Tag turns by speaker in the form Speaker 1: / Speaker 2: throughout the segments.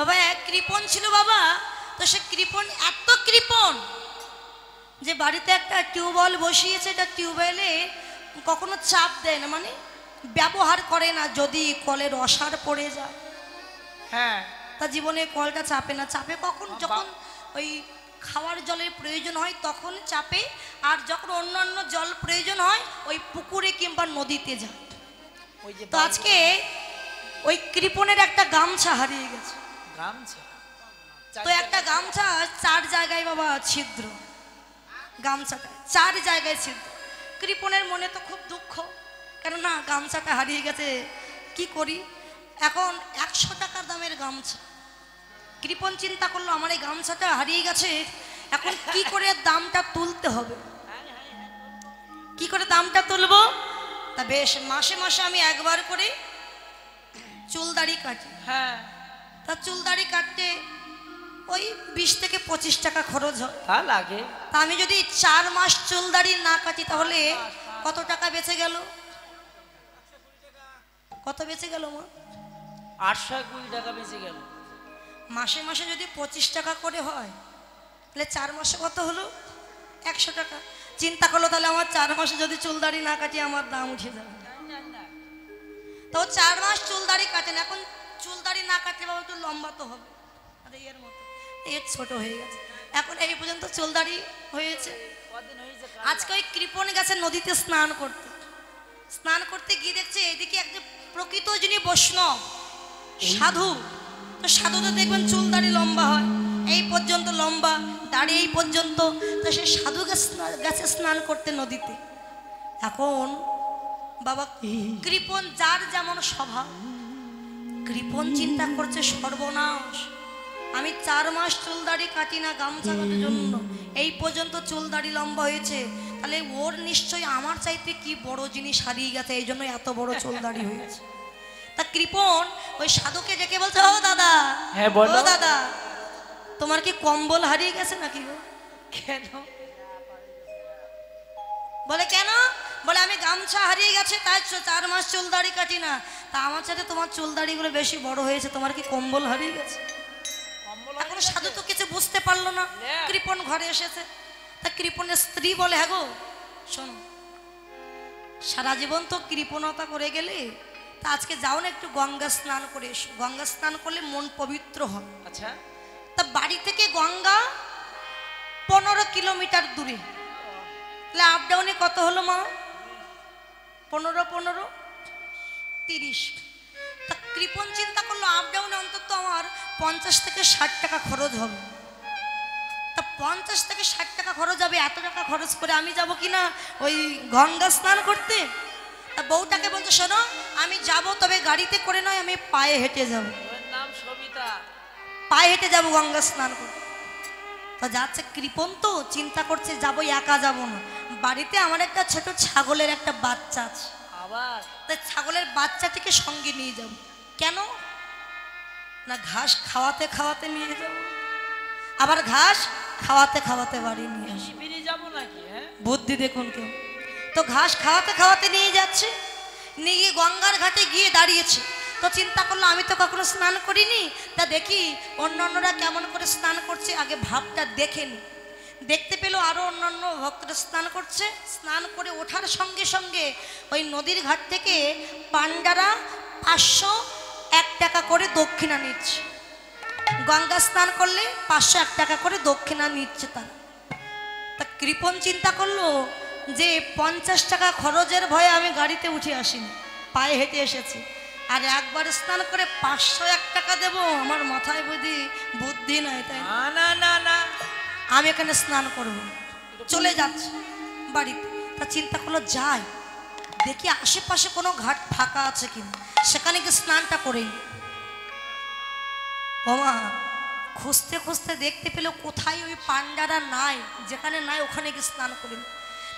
Speaker 1: বাবা এক কৃপণ ছিল বাবা তো সে কৃপণ এত কৃপণ যে বাড়িতে একটা টিউবওয়েল বসিয়েছে এটা টিউবওয়েলে কখনো চাপ দেয় না মানে ব্যবহার করে না যদি কলের অসার পড়ে যায় হ্যাঁ তা জীবনে কলটা চাপে না চাপে কখন যখন ওই খাওয়ার জলের প্রয়োজন হয় তখন চাপে আর যখন অন্যান্য জল প্রয়োজন হয় ওই পুকুরে কিংবা নদীতে যায় তো আজকে ওই কৃপণের একটা গামছা হারিয়ে গেছে তো একটা গামছা চার জায়গায় বাবা ছিদ্র গামছাটা চার জায়গায় ছিদ্র কৃপণের মনে তো খুব দুঃখ কেননা গামছাটা হারিয়ে গেছে কি করি এখন একশো টাকার দামের গামছা কৃপণ চিন্তা করলো আমার এই গামছাটা হারিয়ে গেছে এখন কি করে দামটা তুলতে হবে কি করে দামটা তুলবো তা বেশ মাসে মাসে আমি একবার করে চুল দাড়ি কাটি হ্যাঁ তা চুল দাড়ি কাটতে ওই বিশ থেকে পঁচিশ টাকা খরচ হয় তা লাগে তা আমি যদি চার মাস চুল দাড়ি না কাটি তাহলে কত টাকা বেঁচে গেল কত বেঁচে গেল মা আটশো কুড়ি টাকা বেঁচে গেল মাসে মাসে যদি পঁচিশ টাকা করে হয় তাহলে চার মাসে কত হলো একশো টাকা চিন্তা করলো তাহলে আমার চার মাসে যদি চুল দাড়ি না কাটি আমার দাম উঠে যাবে তো চার মাস চুল দাড়ি কাটেন এখন চুল দাড়ি না কাটলে বাবা একটু লম্বা তো হবে আরে এর মতো এর ছোট হয়ে গেছে এখন এই পর্যন্ত চুল দাড়ি হয়েছে আজকে ওই কৃপন গেছে নদীতে স্নান করতে স্নান করতে গিয়ে দেখছে এইদিকে একজন প্রকৃত যিনি বৈষ্ণব সাধু তো সাধু তো দেখবেন চুল দাড়ি লম্বা হয় এই পর্যন্ত লম্বা দাড়ি এই পর্যন্ত তো সে সাধু গাছে স্নান করতে নদীতে এখন বাবা কৃপন যার যেমন স্বভাব কৃপন চিন্তা করছে সর্বনাশ আমি চার মাস চুল চুলদাড়ি কাটি না গামছা কাটার জন্য এই পর্যন্ত চুল চুলদাড়ি লম্বা হয়েছে তাহলে ওর নিশ্চয়ই আমার চাইতে কি বড় জিনিস হারিয়ে গেছে এই জন্য এত বড় চুল চুলদাড়ি হয়েছে তা কৃপন ওই সাধুকে ডেকে বলছে ও দাদা হ্যাঁ বলো দাদা তোমার কি কম্বল হারিয়ে গেছে নাকি গো কেন বলে কেন বলে আমি গামছা হারিয়ে গেছে তাই চার মাস চুল দাড়ি কাটি না তা আমার সাথে তোমার চুল দাড়িগুলো বেশি বড় হয়েছে তোমার কি কম্বল হারিয়ে গেছে এখন সাধু তো কিছু বুঝতে পারলো না কৃপণ ঘরে এসেছে তা কৃপণের স্ত্রী বলে হ্যাঁ গো শোনো সারা জীবন তো কৃপণতা করে গেলে তা আজকে যাও না একটু গঙ্গা স্নান করে এসো গঙ্গা স্নান করলে মন পবিত্র হয় আচ্ছা তা বাড়ি থেকে গঙ্গা পনেরো কিলোমিটার দূরে তাহলে আপ ডাউনে কত হলো মা পনেরো পনেরো তিরিশ তা কৃপন চিন্তা করলো আপ ডাউনে অন্তত আমার পঞ্চাশ থেকে ষাট টাকা খরচ হবে তা পঞ্চাশ থেকে ষাট টাকা খরচ হবে এত টাকা খরচ করে আমি যাব কি না ওই গঙ্গা স্নান করতে তা বউটাকে বলছে শোনো আমি যাব তবে গাড়িতে করে নয় আমি পায়ে হেঁটে যাব নাম সবিতা পায়ে হেঁটে যাব গঙ্গা স্নান করতে তা যাচ্ছে কৃপন তো চিন্তা করছে যাবো একা যাব না বাড়িতে আমার একটা ছোট ছাগলের একটা বাচ্চা আছে আবার তাই ছাগলের বাচ্চাটিকে সঙ্গে নিয়ে যাব কেন না ঘাস খাওয়াতে খাওয়াতে নিয়ে যাব আবার ঘাস খাওয়াতে খাওয়াতে বাড়ি নিয়ে শিবিরে যাব নাকি হ্যাঁ? বুদ্ধি দেখুন কেউ তো ঘাস খাওয়াতে খাওয়াতে নিয়ে যাচ্ছে নিয়ে গিয়ে গঙ্গার ঘাটে গিয়ে দাঁড়িয়েছে তো চিন্তা করলো আমি তো কখনো স্নান করিনি তা দেখি অন্য অন্যরা কেমন করে স্নান করছে আগে ভাবটা দেখে নিই দেখতে পেল আরও অন্যান্য ভক্তরা স্নান করছে স্নান করে ওঠার সঙ্গে সঙ্গে ওই নদীর ঘাট থেকে পাণ্ডারা পাঁচশো এক টাকা করে দক্ষিণা নিচ্ছে গঙ্গা স্নান করলে পাঁচশো এক টাকা করে দক্ষিণা নিচ্ছে তারা তা কৃপন চিন্তা করলো যে পঞ্চাশ টাকা খরচের ভয়ে আমি গাড়িতে উঠে আসিনি পায়ে হেঁটে এসেছি আর একবার স্নান করে পাঁচশো এক টাকা দেবো আমার মাথায় বুঝি বুদ্ধি নয় তাই না না না না আমি এখানে স্নান করব চলে যাচ্ছে বাড়িতে তা চিন্তা করলো যাই দেখি আশেপাশে কোনো ঘাট ফাঁকা আছে কিনা সেখানে গিয়ে স্নানটা করে বাবা খুঁজতে খুঁজতে দেখতে পেল কোথায় ওই পাণ্ডারা নাই যেখানে নাই ওখানে গিয়ে স্নান করি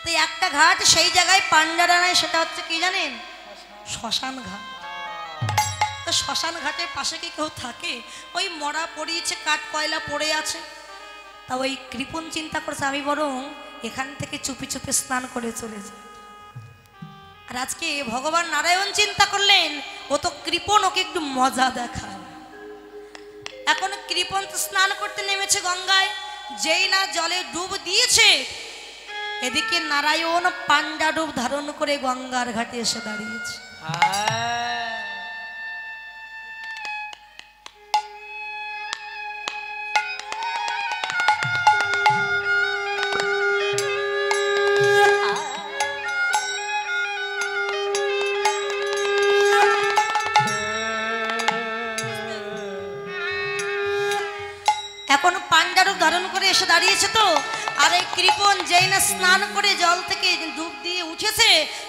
Speaker 1: তো একটা ঘাট সেই জায়গায় পান্ডারা নাই সেটা হচ্ছে কি জানেন শ্মশান ঘাট তো শ্মশান ঘাটের পাশে কি কেউ থাকে ওই মরা পড়িয়েছে কাঠ কয়লা পড়ে আছে তা ওই কৃপন চিন্তা করছে আমি বরং এখান থেকে চুপি চুপি স্নান করে চলে যাই আর আজকে ভগবান নারায়ণ চিন্তা করলেন ও তো কৃপন ওকে একটু মজা দেখায় এখন কৃপন স্নান করতে নেমেছে গঙ্গায় যেই না জলে ডুব দিয়েছে এদিকে নারায়ণ পাণ্ডা ডুব ধারণ করে গঙ্গার ঘাটে এসে দাঁড়িয়েছে দাঁড়িয়েছে তো আর এই কৃপন যেই না স্নান করে জল থেকে ডুব দিয়ে উঠেছে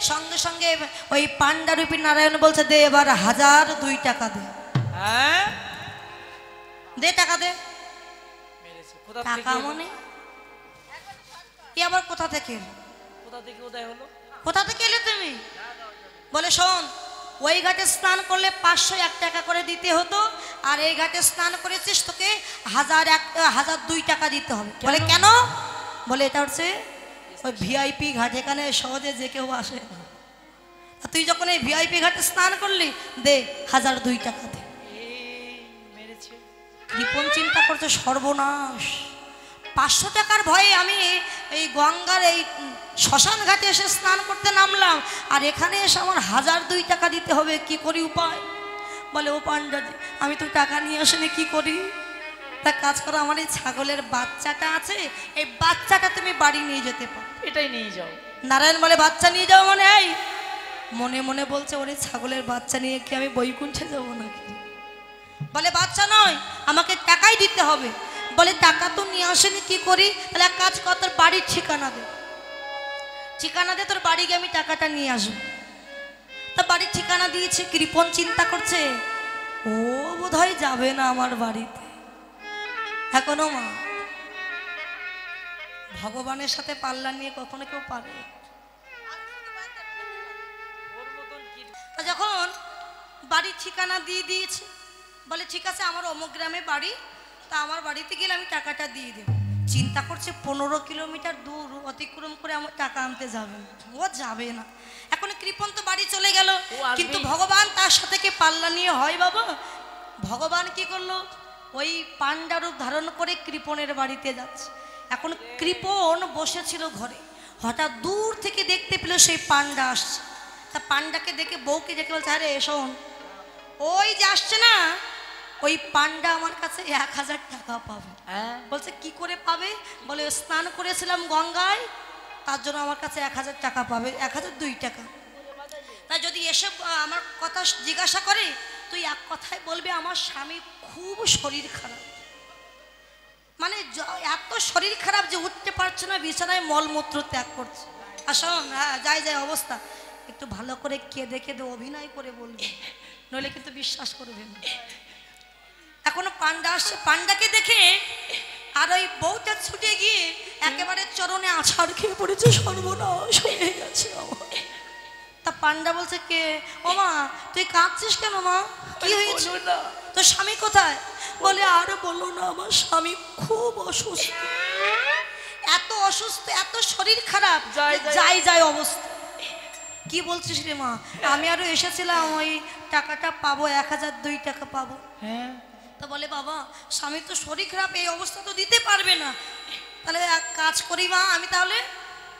Speaker 1: সঙ্গে সঙ্গে ওই পাণ্ডারূপী নারায়ণ বলছে দে এবার হাজার দুই টাকা দে হ্যাঁ দে টাকা দে টাকা মনে এ আবার কোথা থেকে কোথা থেকে উদয় কোথা থেকে এলে তুমি বলে শোন ওই ঘাটে স্নান করলে পাঁচশো এক টাকা করে দিতে হতো আর এই ঘাটে স্নান করেছিস তোকে হাজার এক হাজার দুই টাকা দিতে হবে বলে কেন বলে এটা হচ্ছে ওই ভিআইপি ঘাট এখানে সহজে যে কেউ আসে তুই যখন এই ভিআইপি ঘাটে স্নান করলি দে হাজার দুই টাকা দে রিপন চিন্তা করছে সর্বনাশ পাঁচশো টাকার ভয়ে আমি এই গঙ্গার এই শ্মশান ঘাটে এসে স্নান করতে নামলাম আর এখানে এসে আমার হাজার দুই টাকা দিতে হবে কি করি উপায় বলে ও পাণ্ডাজি আমি তো টাকা নিয়ে আসলে কি করি তা কাজ করো আমার এই ছাগলের বাচ্চাটা আছে এই বাচ্চাটা তুমি বাড়ি নিয়ে যেতে পারো এটাই নিয়ে যাও নারায়ণ বলে বাচ্চা নিয়ে যাও মানে এই মনে মনে বলছে ওরে ছাগলের বাচ্চা নিয়ে কি আমি বৈকুণ্ঠে যাবো নাকি বলে বাচ্চা নয় আমাকে টাকাই দিতে হবে বলে টাকা তো নিয়ে আসেনি কি করি তাহলে কাজ কর তোর বাড়ির ঠিকানা দেয় ঠিকানা দিয়ে তোর বাড়ি গিয়ে আমি টাকাটা নিয়ে আসবো তা বাড়ির ঠিকানা দিয়েছে কৃপন চিন্তা করছে ও বোধ যাবে না আমার বাড়িতে এখনো হ্যাঁ মা ভগবানের সাথে পাল্লা নিয়ে কখনো কেউ পারে যখন বাড়ির ঠিকানা দিয়ে দিয়েছে বলে ঠিক আছে আমার অমুক গ্রামে বাড়ি তা আমার বাড়িতে গেলে আমি টাকাটা দিয়ে দেবো চিন্তা করছে পনেরো কিলোমিটার দূর অতিক্রম করে আমার টাকা আনতে যাবে ও যাবে না এখন কৃপন তো বাড়ি চলে গেল কিন্তু ভগবান তার সাথে কে পাল্লা নিয়ে হয় বাবা ভগবান কি করলো ওই পাণ্ডারূপ ধারণ করে কৃপণের বাড়িতে যাচ্ছে এখন কৃপণ বসেছিল ঘরে হঠাৎ দূর থেকে দেখতে পেল সেই পাণ্ডা আসছে তা পাণ্ডাকে দেখে বউকে দেখে বলছে আরে শোন ওই যে আসছে না ওই পান্ডা আমার কাছে এক হাজার টাকা পাবে হ্যাঁ? বলছে কি করে পাবে বলে স্নান করেছিলাম গঙ্গায় তার জন্য আমার কাছে এক হাজার টাকা পাবে এক হাজার দুই টাকা তাই যদি এসে আমার কথা জিজ্ঞাসা করে তুই এক কথায় বলবি আমার স্বামী খুব শরীর খারাপ মানে এত শরীর খারাপ যে উঠতে পারছে না বিছানায় মলমূত্র ত্যাগ করছে আসুন হ্যাঁ যাই যাই অবস্থা একটু ভালো করে কেঁদে দে অভিনয় করে বলবে নইলে কিন্তু বিশ্বাস করবে না এখনো পান্ডা আসছে পান্ডাকে দেখে আর ওই বউটা ছুটে গিয়ে একেবারে চরণে আছাড় খেয়ে পড়েছে সর্বনাশ হয়ে গেছে তা পান্ডা বলছে কে ও মা তুই কাঁদছিস কেন মা কি হয়েছে তোর স্বামী কোথায় বলে আরো বলো না আমার স্বামী খুব অসুস্থ এত অসুস্থ এত শরীর খারাপ যাই যাই অবস্থা কি বলছিস রে মা আমি আরো এসেছিলাম ওই টাকাটা পাবো এক হাজার দুই টাকা পাবো হ্যাঁ তা বলে বাবা স্বামী তো শরীর খারাপ এই অবস্থা তো দিতে পারবে না তাহলে এক কাজ করি মা আমি তাহলে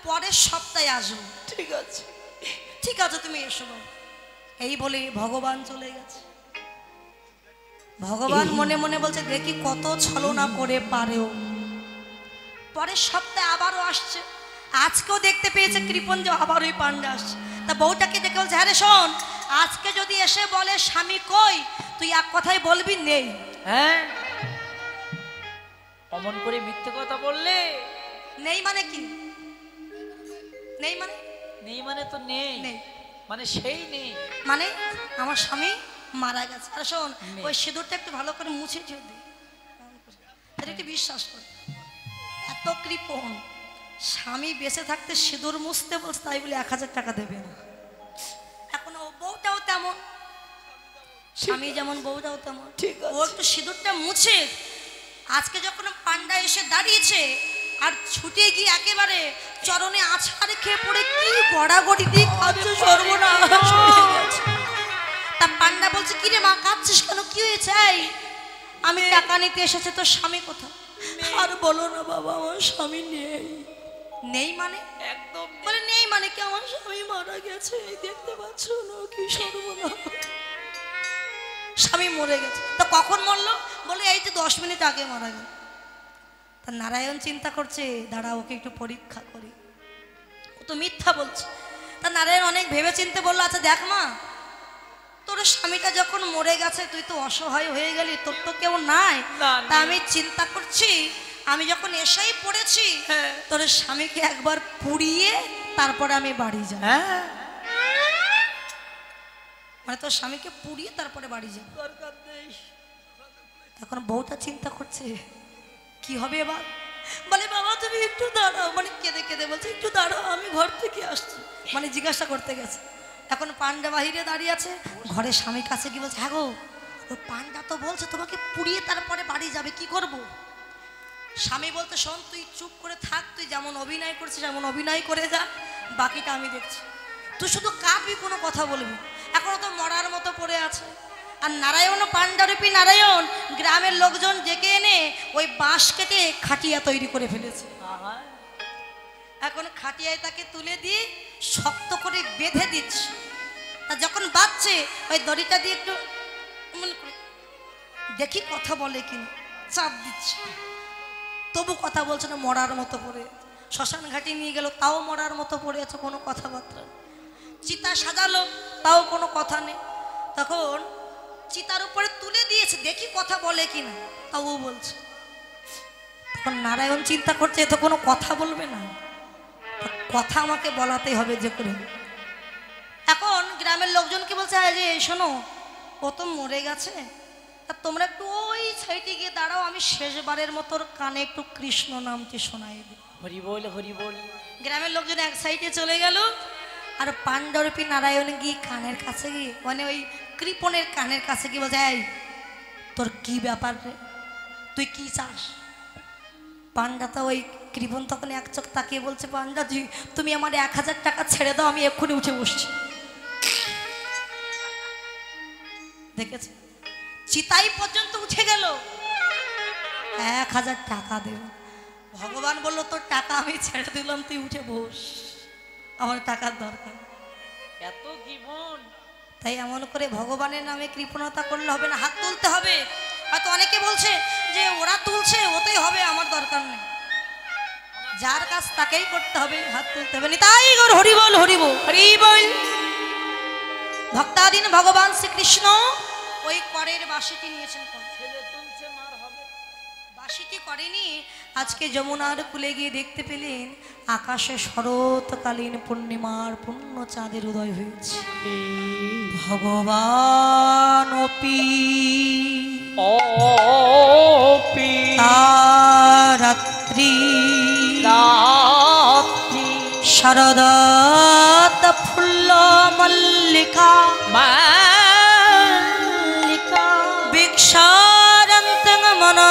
Speaker 1: পরের সপ্তাহে আসবো ঠিক আছে ঠিক আছে তুমি এসো বাবা এই বলে ভগবান চলে গেছে ভগবান মনে মনে বলছে দেখি কত ছলনা করে পারেও পরের সপ্তাহে আবারও আসছে আজকেও দেখতে পেয়েছে কৃপন যে আবার ওই পাণ্ডা আসছে তা বউটাকে দেখে বলছে হ্যাঁ রে শোন আজকে যদি এসে বলে স্বামী কই তুই এক কথাই বলবি নেই হ্যাঁ অমন করে মিথ্যে কথা বললে নেই মানে কি নেই মানে নেই মানে তো নেই মানে সেই নেই মানে আমার স্বামী মারা গেছে আর শোন ওই সিঁদুরটা একটু ভালো করে মুছে দিয়ে দে একটু বিশ্বাস কর এত কৃপণ স্বামী বেঁচে থাকতে সিঁদুর মুছতে বলছে তাই বলে এক হাজার টাকা দেবে না এখন ও বউটাও তেমন স্বামী যেমন বউ দাও তেমন ঠিক ও একটু সিঁদুরটা মুছে আজকে যখন পান্ডা এসে দাঁড়িয়েছে আর ছুটে গিয়ে একেবারে চরণে আছাড় খেয়ে পড়ে কি গড়াগড়ি দিয়ে কাঁদছে সর্বনাশ তা পান্ডা বলছে কিরে মা কাঁদছিস কেন কি হয়েছে আমি টাকা নিতে এসেছে তোর স্বামী কোথা আর বলো না বাবা আমার স্বামী নেই নেই মানে একদম বলে নেই মানে কি আমার স্বামী মারা গেছে দেখতে পাচ্ছ না কি সর্বনাশ স্বামী মরে গেছে তা কখন মরলো বলে এই যে দশ মিনিট আগে মারা গেল তা নারায়ণ চিন্তা করছে দাঁড়া ওকে একটু পরীক্ষা করি ও তো মিথ্যা বলছে তা নারায়ণ অনেক ভেবে চিনতে বললো আচ্ছা দেখ মা তোর স্বামীটা যখন মরে গেছে তুই তো অসহায় হয়ে গেলি তোর তো কেউ নাই তা আমি চিন্তা করছি আমি যখন এসেই পড়েছি হ্যাঁ। তোর স্বামীকে একবার পুড়িয়ে তারপরে আমি বাড়ি যাই হ্যাঁ মানে তোর স্বামীকে পুড়িয়ে তারপরে বাড়ি যা এখন বউটা চিন্তা করছে কি হবে এবার বলে বাবা তুমি একটু দাঁড়াও মানে কেঁদে কেঁদে বলছে একটু দাঁড়াও আমি ঘর থেকে আসছি মানে জিজ্ঞাসা করতে গেছে এখন পান্ডা বাহিরে দাঁড়িয়ে আছে ঘরে স্বামীর কাছে কি বলছে হ্যাঁ গো ওই পান্ডা তো বলছে তোমাকে পুড়িয়ে তারপরে বাড়ি যাবে কি করব। স্বামী বলতে শোন তুই চুপ করে থাক তুই যেমন অভিনয় করছিস যেমন অভিনয় করে যা বাকিটা আমি দেখছি তুই শুধু কাঁদবি কোনো কথা বলবি এখনো তো মরার মতো পড়ে আছে আর নারায়ণ পাণ্ডারূপী নারায়ণ গ্রামের লোকজন ডেকে এনে ওই বাঁশ কেটে খাটিয়া তৈরি করে ফেলেছে এখন খাটিয়ায় তাকে তুলে দিয়ে শক্ত করে বেঁধে দিচ্ছে তা যখন বাঁচছে ওই দড়িটা দিয়ে একটু দেখি কথা বলে কিনা চাপ দিচ্ছে তবু কথা বলছে না মরার মতো পড়ে শ্মশান ঘাটি নিয়ে গেল তাও মরার মতো পড়ে আছে কোনো কথাবার্তা চিতা সাজালো তাও কোনো কথা নেই তখন চিতার উপরে তুলে দিয়েছে দেখি কথা বলে কিনা তাও বলছে তখন নারায়ণ চিন্তা করছে এ তো কোনো কথা বলবে না কথা আমাকে বলাতে হবে যে করে এখন গ্রামের লোকজনকে বলছে হ্যাঁ যে শোনো ও তো মরে গেছে তা তোমরা একটু ওই সাইডে গিয়ে দাঁড়াও আমি শেষবারের মতো কানে একটু কৃষ্ণ নামটি শোনাই দিই হরি বল হরি বল গ্রামের লোকজন এক সাইডে চলে গেল আর পাণ্ডরূপী নারায়ণ গিয়ে কানের কাছে গিয়ে মানে ওই কৃপণের কানের কাছে গিয়ে বলছে এই তোর কি ব্যাপার রে তুই কি চাস পাণ্ডা তো ওই কৃপণ তখন এক চোখ তাকিয়ে বলছে জি তুমি আমার এক হাজার টাকা ছেড়ে দাও আমি এক্ষুনি উঠে বসছি দেখেছি চিতাই পর্যন্ত উঠে গেল এক হাজার টাকা দেব ভগবান বললো তোর টাকা আমি ছেড়ে দিলাম তুই উঠে বস আমার টাকার দরকার এত জীবন তাই এমন করে ভগবানের নামে কৃপণতা করলে হবে না হাত তুলতে হবে হয়তো অনেকে বলছে যে ওরা তুলছে ওতেই হবে আমার দরকার নেই যার কাজ তাকেই করতে হবে হাত তুলতে হবে তাই গোর হরি বল হরি বল হরি বল ভক্তাদিন ভগবান শ্রীকৃষ্ণ ওই করের বাসিটি নিয়েছেন কর আশিকি করেনি আজকে যমুনার কুলে গিয়ে দেখতে পেলেন আকাশে শরৎকালীন পূর্ণিমার পূর্ণ চাঁদের উদয় হয়েছে ভগবান রাত্রি শরদত ফুল্ল মল্লিকা মল্লিকা বিক্ষা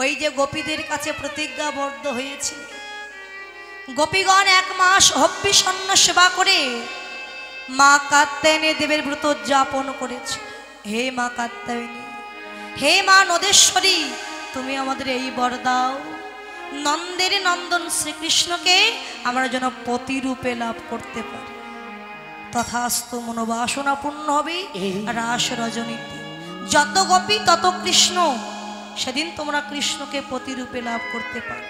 Speaker 1: ওই যে গোপীদের কাছে প্রতিজ্ঞাবদ্ধ হয়েছে গোপীগণ এক মাস হব্বিষণ্য সেবা করে মা কাত্যায়নী দেবের ব্রত উদযাপন করেছে হে মা কাত্যায়নী হে মা নদেশ্বরী তুমি আমাদের এই বর দাও নন্দের নন্দন শ্রীকৃষ্ণকে আমরা যেন পতিরূপে লাভ করতে পারি তথাস্ত মনোবাসনা পূর্ণ হবে রাস রজনীতি যত গোপী তত কৃষ্ণ সেদিন তোমরা কৃষ্ণকে প্রতিরূপে লাভ করতে পারবে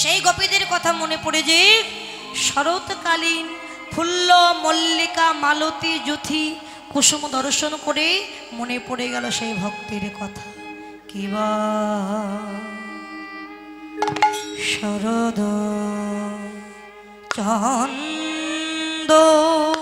Speaker 1: সেই গোপীদের কথা মনে পড়ে যে শরৎকালীন ফুল্ল মল্লিকা মালতী যুথি কুসুম দর্শন করে মনে পড়ে গেল সেই ভক্তির কথা কিবা শরদ চন্দ্র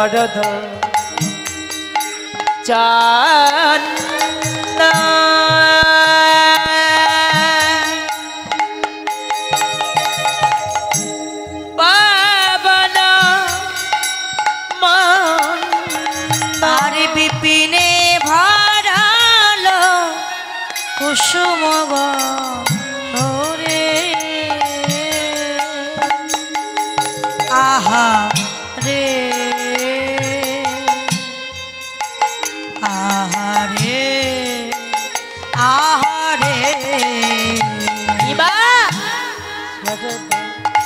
Speaker 2: শারদ চান
Speaker 1: বিপিনে ভারালো কুসুম রে আহা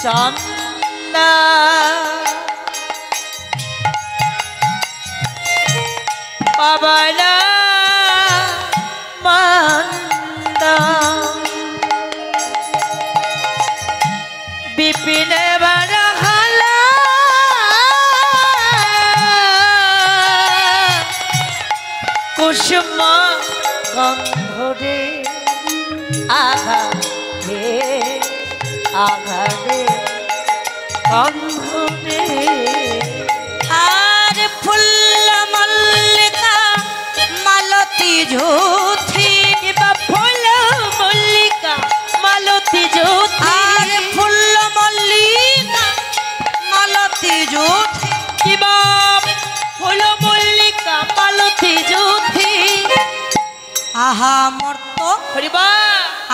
Speaker 1: চন্দা
Speaker 2: পাবনা
Speaker 1: মন্দা বিপিনে বাড়া
Speaker 2: কুসুম গন্ধরে আঘা হে আঘা অঙ্গনে
Speaker 1: আর ফুল্ল মল্লিকা মালতী জ্যোতি বা ফুল মল্লিকা মালতী জ্যোতি আর ফুল্ল মল্লিকা মালতী জ্যোতি কিবা ফুল মল্লিকা মালতী জ্যোতি আহা মর্ত হরিবা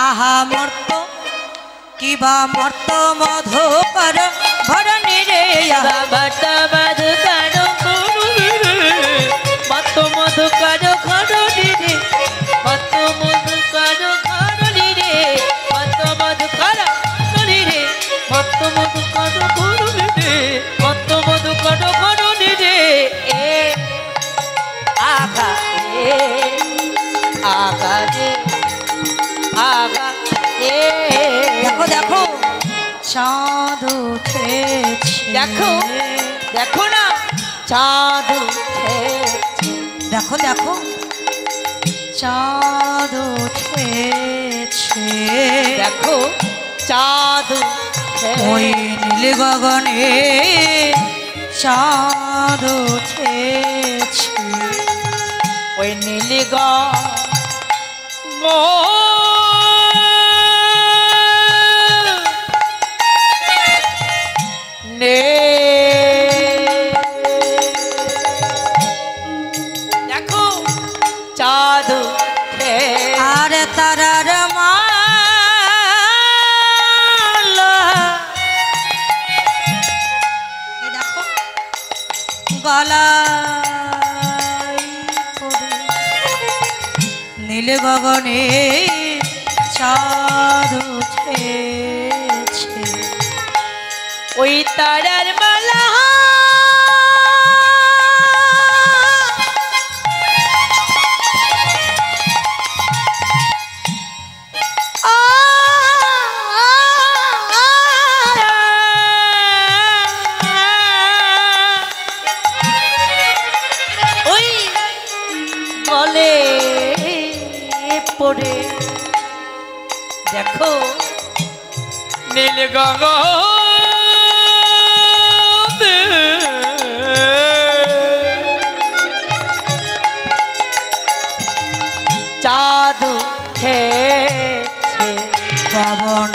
Speaker 1: আহা মর্ত কিবা মর্ত মধুকর চাঁদ উঠেছে দেখো চাঁদ ওই হ্যাঁ। নীল গগনে চাঁদ উঠেছে ওই নীল গগন গগনে চাঁদ উঠেছে ওই তারার গগ চাঁদু খেছে পবন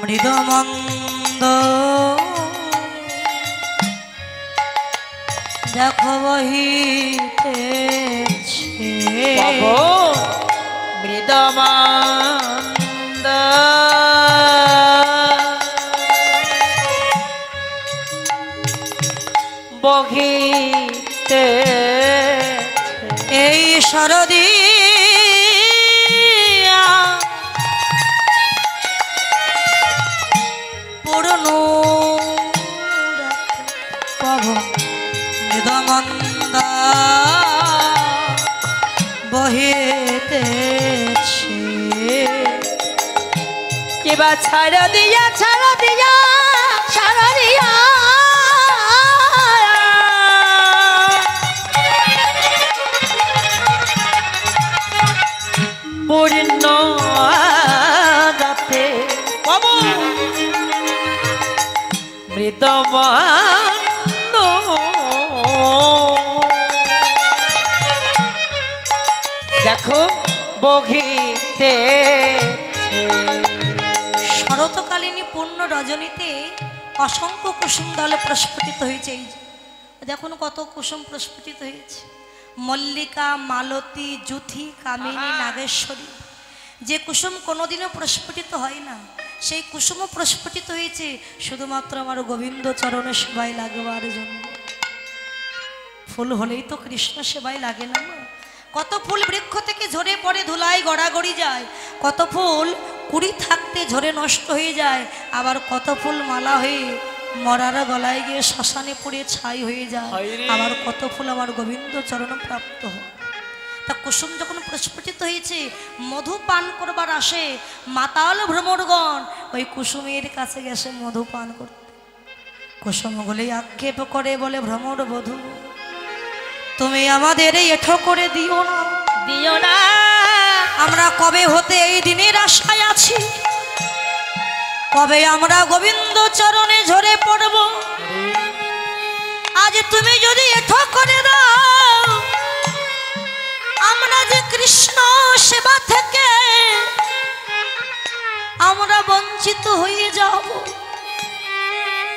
Speaker 1: মৃদমন্দ দেখো বহি সরদিয়া পুরনো নিদমন্দ বহিতেছে কিবা ছাড় দিয়া ছাড় দিয়া ছাড় দিয়া তোমার দেখো বহিতে শরৎকালীনী পূর্ণ রজনীতে অসংখ্য কুসুম দলে প্রস্ফুটিত হয়েছে এই দেখুন কত কুসুম প্রস্ফুটিত হয়েছে মল্লিকা মালতী জুথি কামিনী নাগেশ্বরী যে কুসুম কোনোদিনও প্রস্ফুটিত হয় না সেই কুসুম প্রস্ফুটিত হয়েছে শুধুমাত্র আমার গোবিন্দ চরণে সেবায় লাগবার জন্য ফুল হলেই তো কৃষ্ণ সেবায় লাগে না কত ফুল বৃক্ষ থেকে ঝরে পড়ে ধুলাই গড়াগড়ি যায় কত ফুল কুড়ি থাকতে ঝরে নষ্ট হয়ে যায় আবার কত ফুল মালা হয়ে মরার গলায় গিয়ে শ্মশানে পড়ে ছাই হয়ে যায় আবার কত ফুল আমার গোবিন্দ চরণ প্রাপ্ত হয় তা কুসুম যখন প্রস্ফুটিত হয়েছে মধু পান করবার আসে মাতাল ভ্রমণগণ ওই কুসুমের কাছে গেছে মধু পান করতে কুসুম বলে আক্ষেপ করে বলে ভ্রমর বধূ তুমি আমাদের এঠো করে দিও না দিও না আমরা কবে হতে এই দিনের আশায় আছি কবে আমরা গোবিন্দ চরণে ঝরে পড়ব আজ তুমি যদি এঠো করে দাও আমরা যে কৃষ্ণ সেবা থেকে আমরা বঞ্চিত হয়ে যাব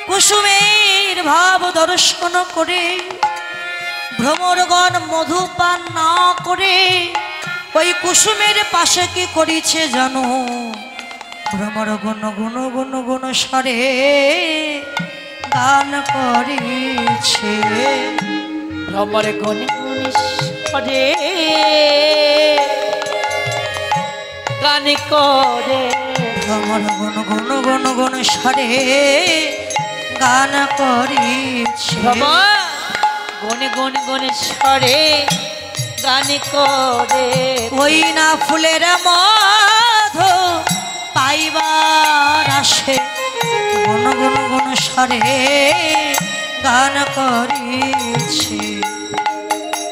Speaker 1: কুসুমের ভাব দর্শন করে ভ্রমরগণ মধুপান না করে ওই কুসুমের পাশে কি করেছে যেন ভ্রমর গুণ গুণ গুণ গুণ স্বরে গান করেছে ভ্রমর গুণ গুণ রে গান করে গমন গুন গুন গুন গুন সরে গান করি গনে গনে গনে সরে গান করে ওই না ফুলের মধ পাইবার আসে গুন গুন গুন সরে গান করিছে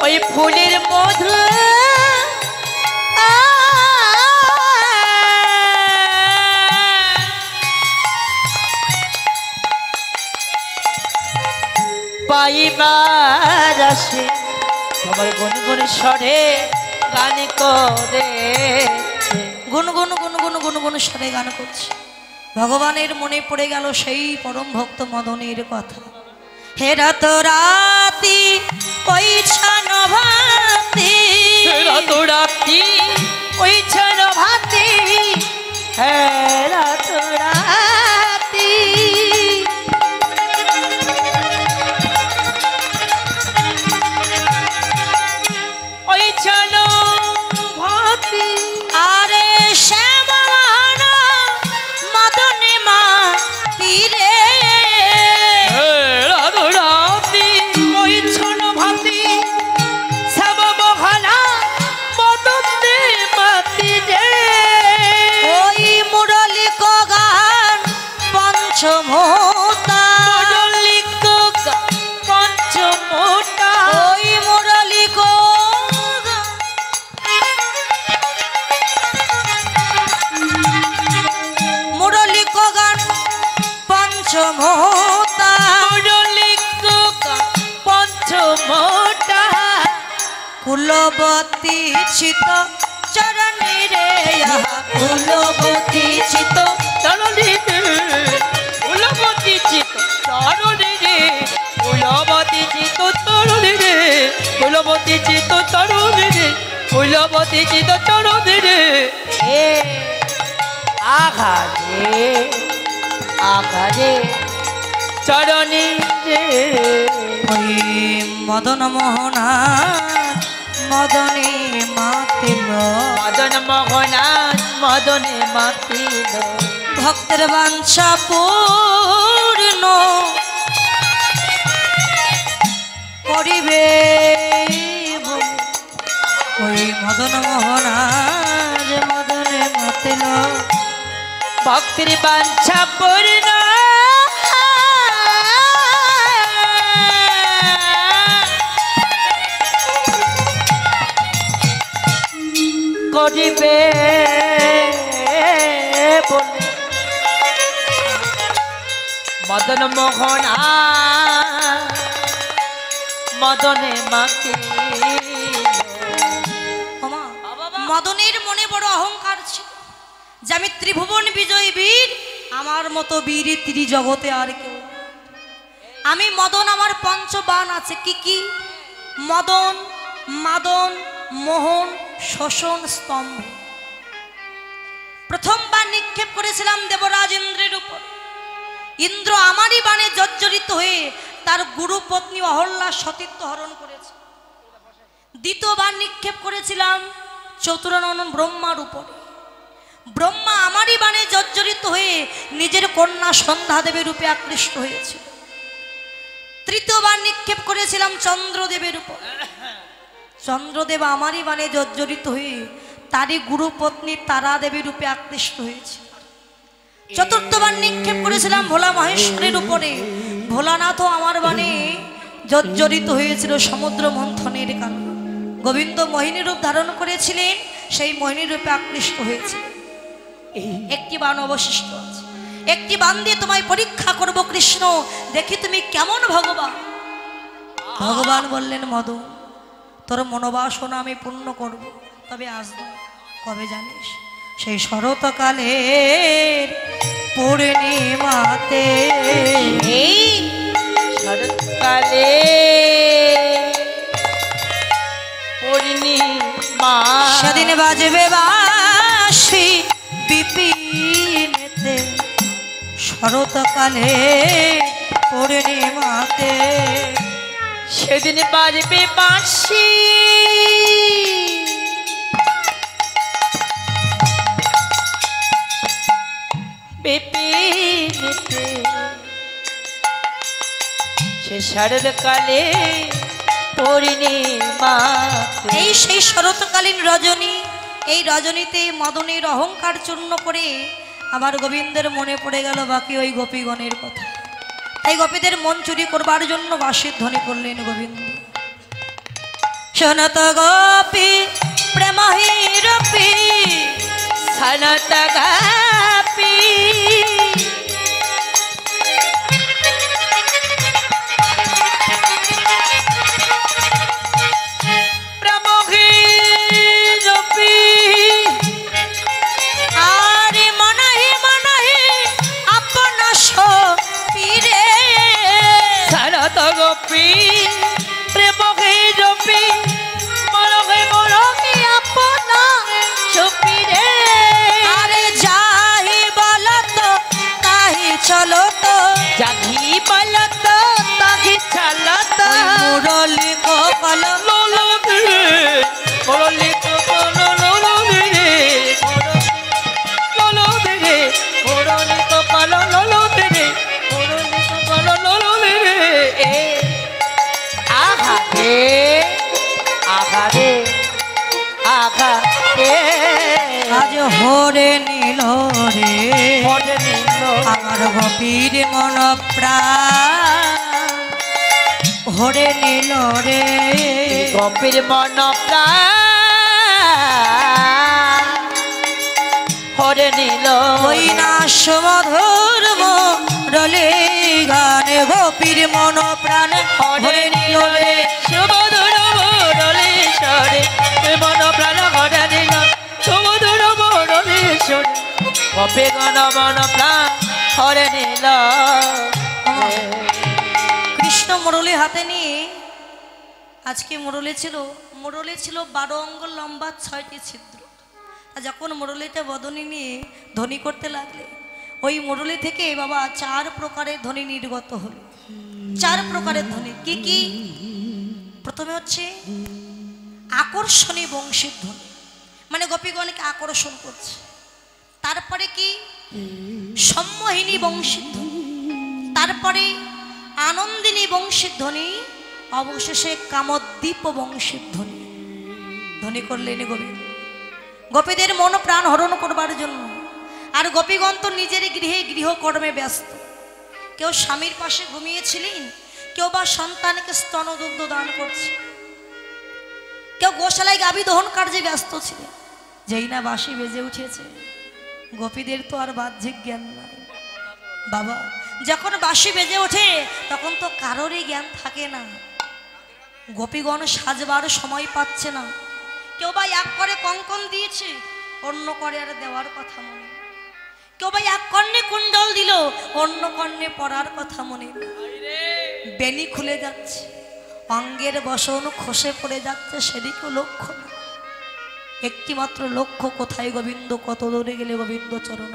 Speaker 1: ওই ফুলের মধু পাইবার আসে তোমার গুনগুন স্বরে গান করে গুনগুন গুনগুন গুনগুন স্বরে গান করছে ভগবানের মনে পড়ে গেল সেই পরম ভক্ত মদনের কথা হেরাত রাতি ওই ছান ভাতি হেরাত রাতি ওই ছান ভাতি হেরাত রাতি পঞ্চমতা মুরলিক পঞ্চমতা ওই মুরলিক মুরলিক গান পঞ্চমতা মুরলিক পঞ্চমতা কুলবতী চিত চরণী রে কুলবতী চিত চরণী
Speaker 2: ফুলবতী চিত চরণ রে
Speaker 1: ফুলবতী চিত চরণ রে আঘারে আঘারে চরণী রে ওই মদন মোহনা মদনে মাতিল মদন মোহনা মদনে মাতিল ভক্তের বাঞ্ছা পূর্ণ করিবে ওই মদন মোহনার মদনে মতেন ভক্তির বাঞ্ছা পূর্ণ করিবে মদন মোহনা মদনে মাকে মদনের মনে বড় অহংকার ছিল যে আমি ত্রিভুবন বিজয়ী বীর আমার মতো বীর জগতে আর কেউ আমি মদন আমার পঞ্চবান আছে কি কি মদন মাদন মোহন শোষণ স্তম্ভ প্রথমবার নিক্ষেপ করেছিলাম দেবরাজ ইন্দ্রের উপর ইন্দ্র আমারই বাণে জর্জরিত হয়ে তার গুরু পত্নী অহল্লা সতীত্ব হরণ করেছে দ্বিতীয়বার নিক্ষেপ করেছিলাম চতুরানন ব্রহ্মার উপরে ব্রহ্মা আমারই বাণে জর্জরিত হয়ে নিজের কন্যা সন্ধ্যাদেবী রূপে আকৃষ্ট হয়েছে তৃতীয়বার নিক্ষেপ করেছিলাম চন্দ্রদেবের উপর চন্দ্রদেব আমারই বাণে জর্জরিত হয়ে তারই গুরুপত্নী তারা দেবী রূপে আকৃষ্ট হয়েছে চতুর্থবার নিক্ষেপ করেছিলাম ভোলা মহেশ্বরের উপরে ভোলানাথও আমার বাণে জর্জরিত হয়েছিল সমুদ্র মন্থনের কারণে গোবিন্দ মোহিনী রূপ ধারণ করেছিলেন সেই মোহিনী রূপে আকৃষ্ট হয়েছে একটি বান অবশিষ্ট আছে একটি বান দিয়ে তোমায় পরীক্ষা করব কৃষ্ণ দেখি তুমি কেমন ভগবান ভগবান বললেন মদ তোর মনোবাসনা আমি পূর্ণ করব তবে আসব কবে জানিস সেই শরৎকালের পূর্ণিমাতে শরৎকালে সেদিন বাজবে বাসি বিপিনেতে শরৎকালে পূর্ণিমাতে সেদিন বাজবে বাঁশি সে শরৎকালে এই সেই শরৎকালীন রজনী এই রজনীতে মদনের অহংকার চূর্ণ করে আমার গোবিন্দের মনে পড়ে গেল বাকি ওই গোপীগণের কথা তাই গোপীদের মন চুরি করবার জন্য বাসির ধ্বনি করলেন গোবিন্দ সনত গোপী প্রেমহীরূপী সনত গাপী গোপী প্রেমকে জপি মরকে মরকে আপনা ছপি রে আরে যাহি বলত তাহি চলত যাহি বলত তাহি চলত মুরলি গোপাল গোপীর মন ভরে নিল রে গোপীর মন ভরে নিল ওই নাশ মধুর মলে গানে গোপীর মন প্রাণ হরে নিল রে সুমধুর রলে সরে মন প্রাণ হরে নিল সুমধুর মরলে সরে গোপী গণ মন প্রাণ হরে নীল কৃষ্ণ মুরলি হাতে নিয়ে আজকে মুরলি ছিল মুরলি ছিল বারো অঙ্গ লম্বা ছয়টি ছিদ্র যখন মুরলিটা বদনি নিয়ে ধ্বনি করতে লাগলে ওই মুরলি থেকে বাবা চার প্রকারের ধ্বনি নির্গত হল চার প্রকারের ধ্বনি কি কি প্রথমে হচ্ছে আকর্ষণী বংশীর ধ্বনি মানে গোপীগণকে আকর্ষণ করছে তারপরে কি সম্মোহিনী বংশীধ্বনি তারপরে আনন্দিনী বংশীধ্বনি অবশেষে কামদ্বীপ বংশীধ্বনি ধ্বনি করলেন গোপী গোপীদের মন প্রাণ হরণ করবার জন্য আর গোপীগণ তো নিজের গৃহে গৃহকর্মে ব্যস্ত কেউ স্বামীর পাশে ঘুমিয়েছিলেন কেউ বা সন্তানকে স্তনদুগ্ধ দান করছে কেউ গোশালায় গাবি দহন কার্যে ব্যস্ত ছিলেন যেই না বাসি বেজে উঠেছে গোপীদের তো আর বাহ্যিক জ্ঞান নাই বাবা যখন বাঁশি বেজে ওঠে তখন তো কারোরই জ্ঞান থাকে না গোপীগণ সাজবার সময় পাচ্ছে না কেউ বা এক করে কঙ্কন দিয়েছে অন্য করে আর দেওয়ার কথা মনে কেউ বা এক কর্ণে কুণ্ডল দিল অন্য কর্ণে পড়ার কথা মনে বেনি খুলে যাচ্ছে অঙ্গের বসন খসে পড়ে যাচ্ছে সেদিকেও লক্ষ্য একটিমাত্র লক্ষ্য কোথায় গোবিন্দ কত দূরে গেলে গোবিন্দ চরণ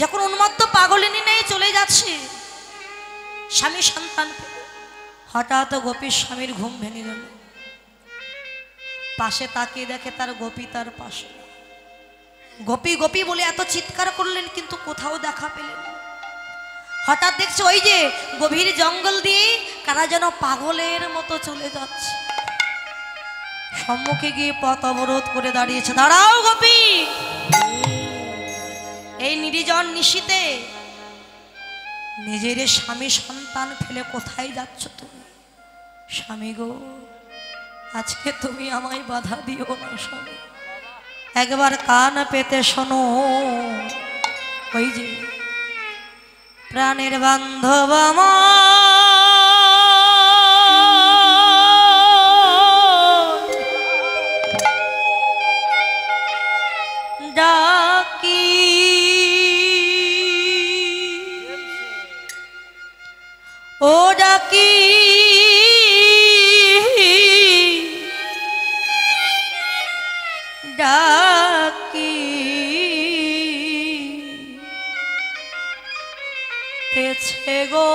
Speaker 1: যখন উন্মত্ত পাগলিনী নিয়ে চলে যাচ্ছে স্বামী সন্তান হঠাৎ গোপীর স্বামীর ঘুম ভেঙে গেল পাশে তাকিয়ে দেখে তার গোপী তার পাশে গোপী গোপী বলে এত চিৎকার করলেন কিন্তু কোথাও দেখা পেলেন হঠাৎ দেখছে ওই যে গভীর জঙ্গল দিয়ে কারা যেন পাগলের মতো চলে যাচ্ছে সম্মুখে গিয়ে পথ অবরোধ করে দাঁড়িয়েছে দাঁড়াও গোপী এই নিরিজন নিশিতে নিজের স্বামী সন্তান ফেলে কোথায় যাচ্ছ তুমি স্বামী গো আজকে তুমি আমায় বাধা দিও না স্বামী একবার কান পেতে শোনো ওই যে প্রাণের বান্ধব আমার ও ডাকি ডাকি তেছে গো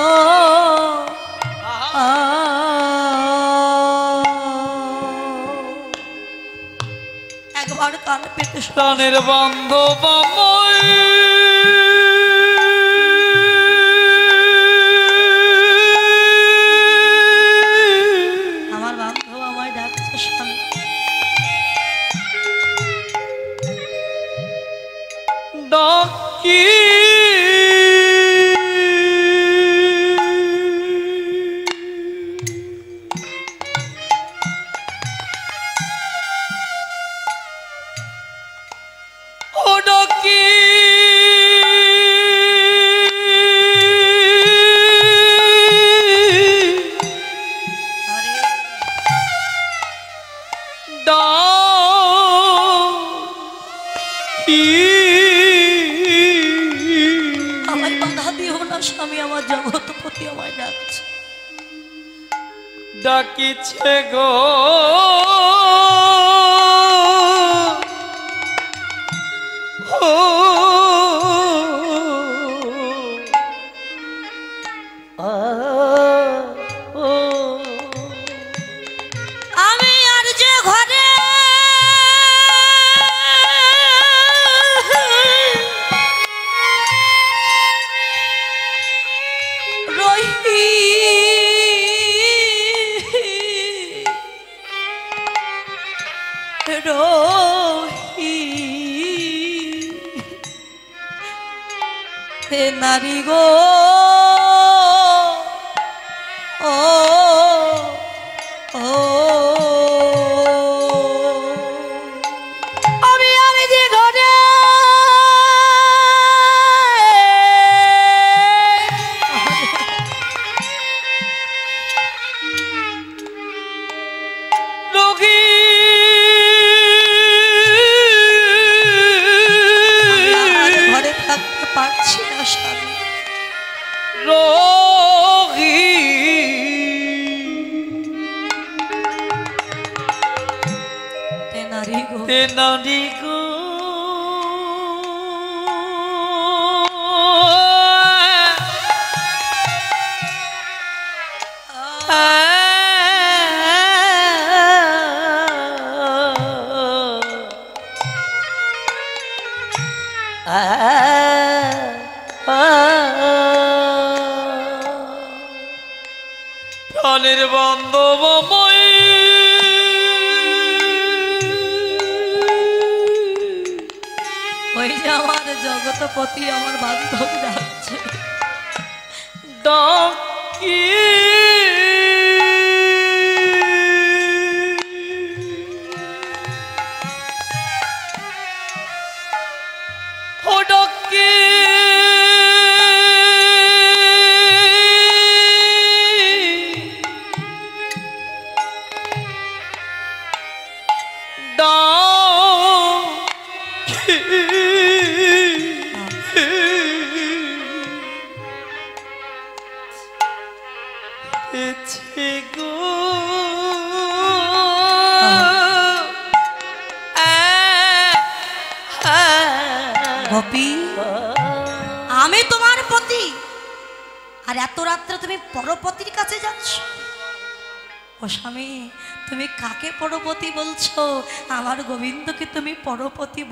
Speaker 1: ও
Speaker 2: একবার কান পেতে বন্ধ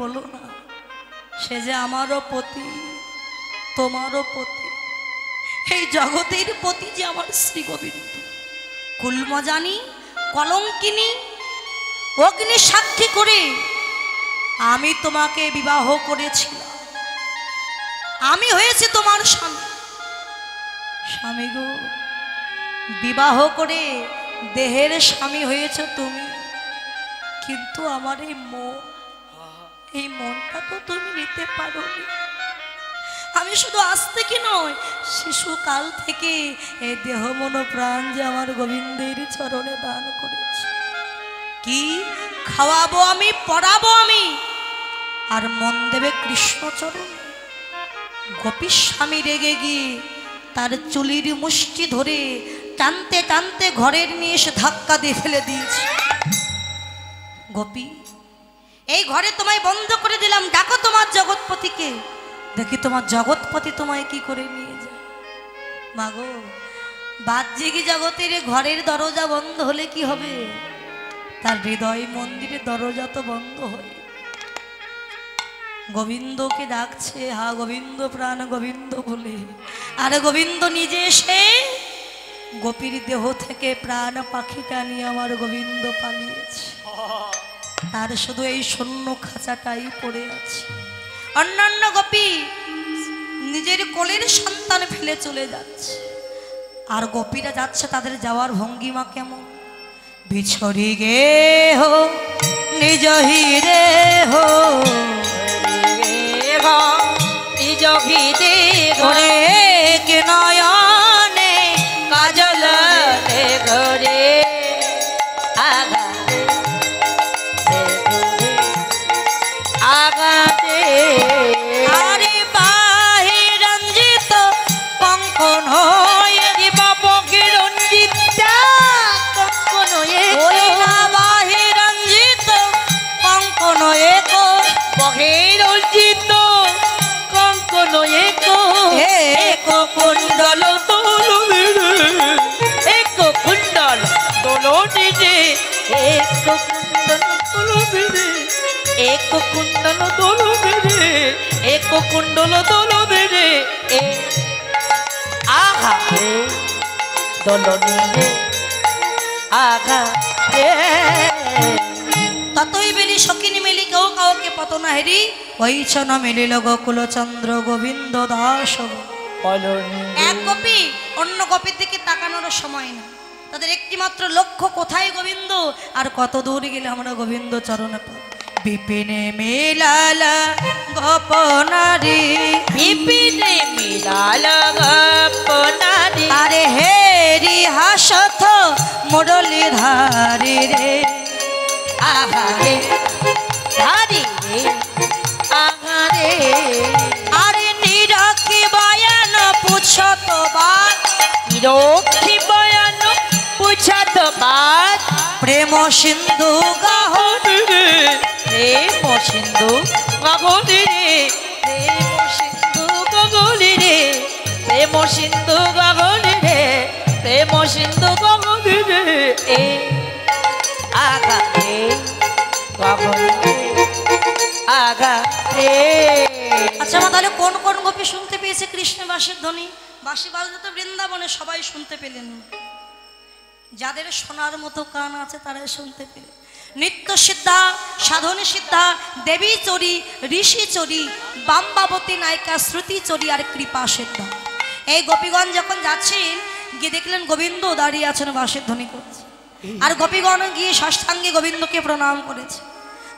Speaker 1: বলো না সে যে আমারও পতি তোমারও পতি এই জগতের পতি যে আমার শ্রী গোবিন্দ কুলম জানি কলঙ্কিনী অগ্নি সাক্ষী করে আমি তোমাকে বিবাহ করেছিলাম আমি হয়েছি তোমার স্বামী স্বামী গো বিবাহ করে দেহের স্বামী হয়েছ তুমি কিন্তু আমার এই মন এই মনটা তো তুমি নিতে পারো আমি শুধু আজ থেকে নয় শিশুকাল থেকে এই দেহ মন প্রাণ যে আমার গোবিন্দের চরণে দান করেছি কি খাওয়াবো আমি পড়াবো আমি আর মন দেবে কৃষ্ণচরণ স্বামী রেগে গিয়ে তার চুলির মুষ্টি ধরে টানতে টানতে ঘরের নিয়ে এসে ধাক্কা দিয়ে ফেলে দিয়েছে গোপী এই ঘরে তোমায় বন্ধ করে দিলাম ডাকো তোমার জগৎপতিকে দেখি তোমার জগৎপতি তোমায় কি করে নিয়ে যায় মাগো বাহ্যিক জগতের ঘরের দরজা বন্ধ হলে কি হবে তার হৃদয় মন্দিরে দরজা তো বন্ধ হয় গোবিন্দকে ডাকছে হা গোবিন্দ প্রাণ গোবিন্দ বলে আর গোবিন্দ নিজে এসে গোপীর দেহ থেকে প্রাণ পাখিটা নিয়ে আমার গোবিন্দ পালিয়েছে তার শুধু এই শূন্য খাঁচাটাই পড়ে আছে অন্যান্য গোপী নিজের কোলের সন্তান ফেলে চলে যাচ্ছে আর গোপীরা যাচ্ছে তাদের যাওয়ার ভঙ্গিমা কেমন বিছড়ি গে হো নিজ হিরে হো নিজ ভিদে ঘরে কে নয়া কুণ্ডল দোলো এক কুণ্ডল দোলো এক কুণ্ডল দোলো এক কুণ্ডল দোলো এক কুণ্ডল দোলো বেড়ে এ আঘা ততই বেলি সখিনী মিলি কেউ কাউকে পতনা হেরি ওই ছন মিলিল গোকুলচন্দ্র গোবিন্দ দাস এক গোপী অন্য গোপীর দিকে তাকানোর সময় না তাদের একটিমাত্র লক্ষ্য কোথায় গোবিন্দ আর কত দূর গেলে আমরা গোবিন্দ চরণে পাবো বিপিনে মিলাল গপনারি বিপিনে মিলাল গপনারি আরে হে হাসথ মুরলি ধারি রে আহারে ধারি রে আহারে শতবার রক্ষী বয়ান পুছাতবার প্রেম সিন্ধু গাহন প্রেম সিন্ধু গগন রে প্রেম সিন্ধু গগন রে প্রেম সিন্ধু গগন রে প্রেম সিন্ধু গগন রে এ আগা রে গগন আগা রে আচ্ছা মা তাহলে কোন কোন গোপী শুনতে পেয়েছে কৃষ্ণ বাসের ধ্বনি বাসি বাজলে তো বৃন্দাবনে সবাই শুনতে পেলেন যাদের শোনার মতো কান আছে তারাই শুনতে পেলে নিত্য সিদ্ধা সাধনী সিদ্ধা দেবী চরি ঋষি চরি বাম্বাবতী নায়িকা শ্রুতি চরি আর কৃপা সিদ্ধা এই গোপীগণ যখন যাচ্ছেন গিয়ে দেখলেন গোবিন্দ দাঁড়িয়ে আছেন বাঁশের ধ্বনি করছে আর গোপীগণ গিয়ে ষষ্ঠাঙ্গে গোবিন্দকে প্রণাম করেছে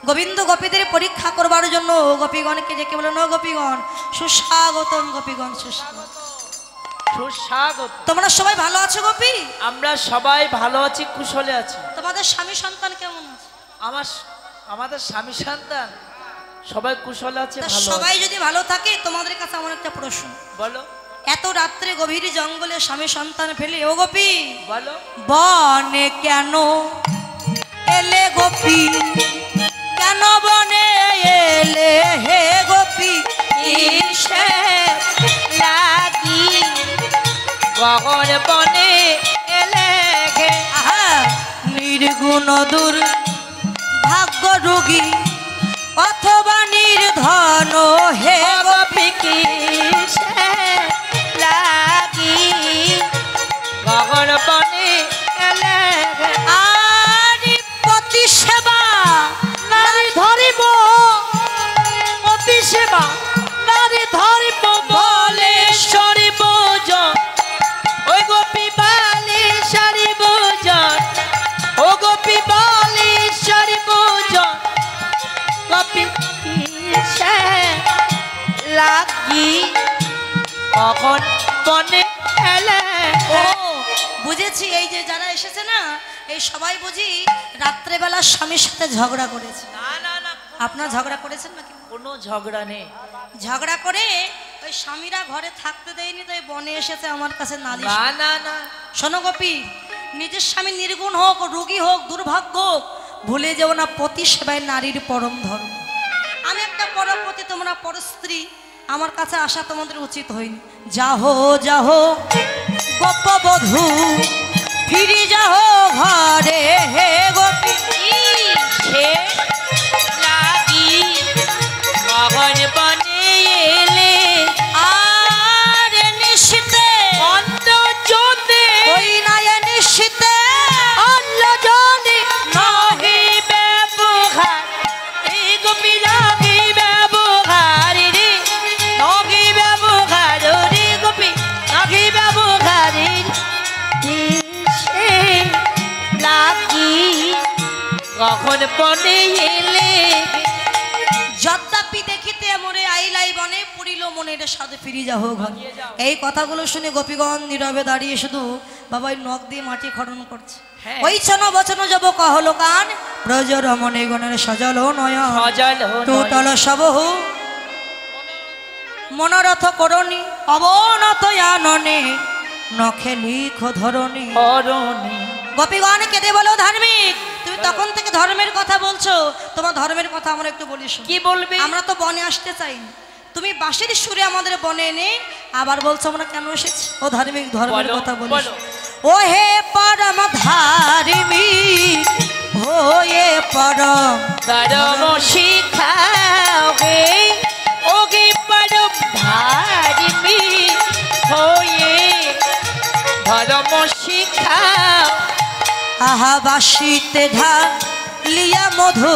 Speaker 1: গোবিন্দ গোপীদের পরীক্ষা করবার জন্য গোপীগণকে যে কে বলেন ও গোপীগণ সুস্বাগতম গোপীগণ সুস্বাগত সুস্বাগত তোমরা সবাই ভালো আছো গোপী আমরা সবাই ভালো আছি কুশলে আছি তোমাদের স্বামী সন্তান কেমন আছে আমার আমাদের স্বামী সন্তান সবাই কুশলে আছে সবাই যদি ভালো থাকে তোমাদের কাছে আমার একটা প্রশ্ন বলো এত রাত্রে গভীর জঙ্গলে স্বামী সন্তান ফেলে ও গোপী বলো বনে কেন এলে গোপী কেন এলে হে গোপী ঈশে লাগি বহর বনে এলে গে নির্গুণ দূর ভাগ্য রোগী অথবা নির্ধন হে গোপী লাগি বহর বনে সেবা নারী ধর্ম
Speaker 2: বলে সরি বোঝ ওই গোপী বালি সারি
Speaker 1: বোঝ ও গোপী বালি সারি বোঝ গোপী লাগি কখন মনে এলে ও বুঝেছি এই যে যারা এসেছে না এই সবাই বুঝি রাত্রেবেলা স্বামীর সাথে ঝগড়া করেছে আপনার ঝগড়া করেছেন নাকি কোনো ঝগড়া নেই ঝগড়া করে ওই স্বামীরা ঘরে থাকতে দেয়নি তো বনে এসেছে আমার কাছে না না শোনো গোপী নিজের স্বামী নির্গুণ হোক রোগী হোক দুর্ভাগ্য হোক ভুলে যেও না পতি সেবায় নারীর পরম ধর্ম আমি একটা পরপতি তোমরা পর স্ত্রী আমার কাছে আসা তোমাদের উচিত হয়নি যাহো যাহো গোপবধু ফিরে যাহো ঘরে হে গোপী হে огонь, бань. কথাগুলো শুনে গোপীগণ নীরবে দাঁড়িয়ে শুধু বাবাই নখ দিয়ে মাটি খনন করছে হ্যাঁ। মনোরথ করণী নখে লিখ ধরণী গোপীগণ কেটে বলো ধার্মিক তুমি তখন থেকে ধর্মের কথা বলছো তোমার ধর্মের কথা আমরা একটু বলিস কি বলবি আমরা তো বনে আসতে চাইনি তুমি বাঁশের সুরে আমাদের বনে এনে আবার বলছো আমরা কেন এসেছি ও ধার্মিক ধর্মের কথা বলিস ও হে পরম ধার্মিক হয়ে পরম পরম শিখাবে ওগে পরম ধার্মিক হয়ে ধর্ম শিখাও আহা বাসিতে লিয়া মধু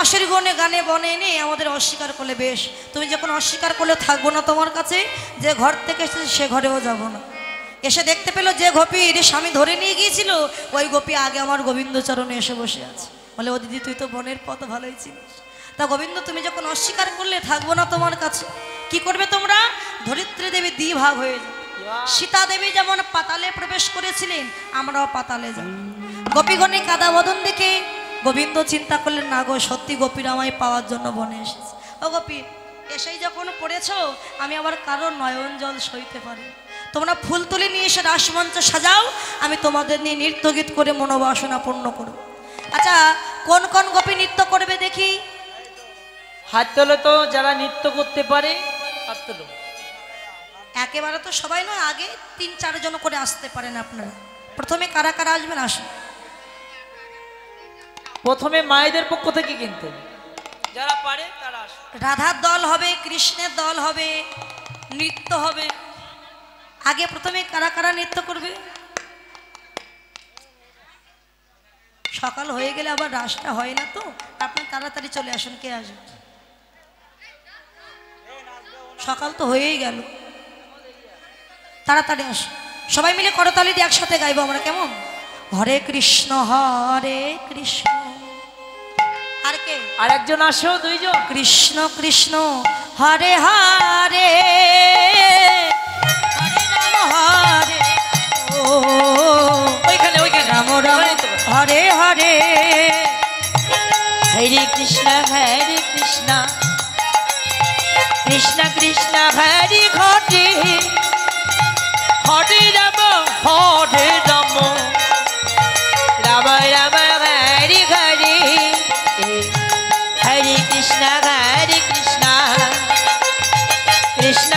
Speaker 1: দাসের গনে গানে বনে নেই আমাদের অস্বীকার করলে বেশ তুমি যখন অস্বীকার করলে থাকবো না তোমার কাছে যে ঘর থেকে এসেছে সে ঘরেও যাব না এসে দেখতে পেলো যে রে স্বামী ধরে নিয়ে গিয়েছিল ওই গোপী আগে আমার গোবিন্দচরণে এসে বসে আছে বলে ও দিদি তুই তো বনের পথ ভালোই ছিলিস তা গোবিন্দ তুমি যখন অস্বীকার করলে থাকবো না তোমার কাছে কি করবে তোমরা ধরিত্রী দেবী দ্বি ভাগ হয়ে যাবে সীতা দেবী যেমন পাতালে প্রবেশ করেছিলেন আমরাও পাতালে যাব গোপীগণে কাদা বদন দেখে গোবিন্দ চিন্তা করলেন না গো সত্যি গোপীর আমায় পাওয়ার জন্য বনে এসেছে ও গোপী এসেই যখন পড়েছ আমি আবার কারো নয়ন জল সইতে পারি তোমরা ফুল তুলে নিয়ে এসে রাসমঞ্চ সাজাও আমি তোমাদের নিয়ে নৃত্য গীত করে মনোবাসনা পূর্ণ করব আচ্ছা কোন কোন গোপী নৃত্য করবে দেখি হাত তোলে তো যারা নৃত্য করতে পারে হাত তোলো একেবারে তো সবাই নয় আগে তিন চারজন করে আসতে পারেন আপনারা প্রথমে কারা কারা আসবেন আসুন প্রথমে মায়েদের পক্ষ থেকে কিন্তু যারা পারে তারা রাধার দল হবে কৃষ্ণের দল হবে নৃত্য হবে আগে প্রথমে কারা কারা নৃত্য করবে সকাল হয়ে গেলে আবার রাসটা হয় না তো আপনি তাড়াতাড়ি চলে আসুন কে আসবে সকাল তো হয়েই গেল তাড়াতাড়ি আস সবাই মিলে করতালি দিয়ে একসাথে গাইবো আমরা কেমন হরে কৃষ্ণ হরে কৃষ্ণ আর কে একজন আসো দুইজন কৃষ্ণ কৃষ্ণ হরে হরে হরে ওইখানে ওইখানে রাম হরে হরে হরে কৃষ্ণ হরে কৃষ্ণ কৃষ্ণ কৃষ্ণ হরে ঘটে হরে রাম হরে রাম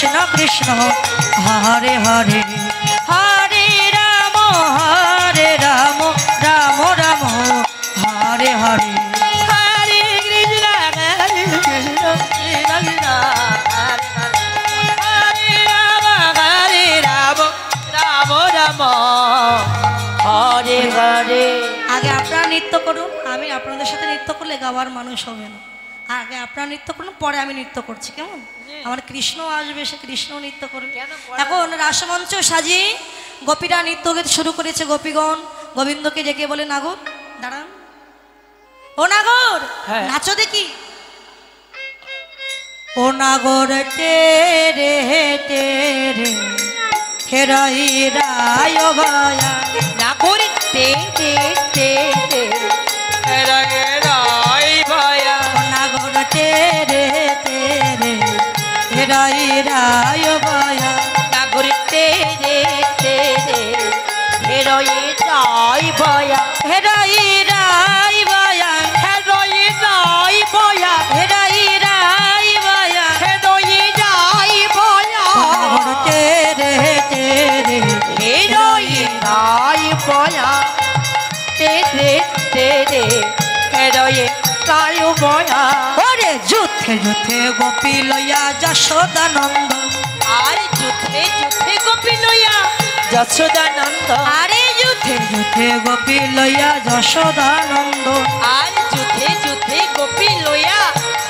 Speaker 1: কৃষ্ণ কৃষ্ণ হরে হরে হরে রাম হরে রাম রাম রাম হরে হরে রাম আগে আপনারা নৃত্য করুন আমি আপনাদের সাথে নৃত্য করলে গাওয়ার মানুষ হবে না আগে আপনারা নৃত্য করুন পরে আমি নৃত্য করছি কেমন আমার কৃষ্ণ আসবে সে কৃষ্ণ নৃত্য করবে এখন রাসমঞ্চ সাজিয়ে গোপীরা নৃত্য গীত শুরু করেছে গোপীগণ গোবিন্দকে ডেকে বলে নাগর দাঁড়ান ও নাগর হ্যাঁ। নাচো দেখি ও নাগর তেরে তেরে হেরাই রায় ভায়া নাগর তে তে তে হেরাই রায় ভায়া নাগর তেরে রায় রায় বায়া নাগরে তেরে তেরে হেরোই রায় বায়া হেরোই রায় বায়া হেরোই রায় বায়া হেরোই রায় বায়া হেরোই রায় বায়া নাগরে তেরে তেরে হেরোই রায় বায়া তেরে তেরে হেরোই রায় বায়া আরে যুথে যুদ্ধে গোপী লইয়া যশোদানন্দ আরে যুথে যুদ্ধে গোপী লইয়া যশোদানন্দ আরে যুথে যুদ্ধে গোপী লইয়া যশোদানন্দ আরে যুথে যুদ্ধে গোপী লইয়া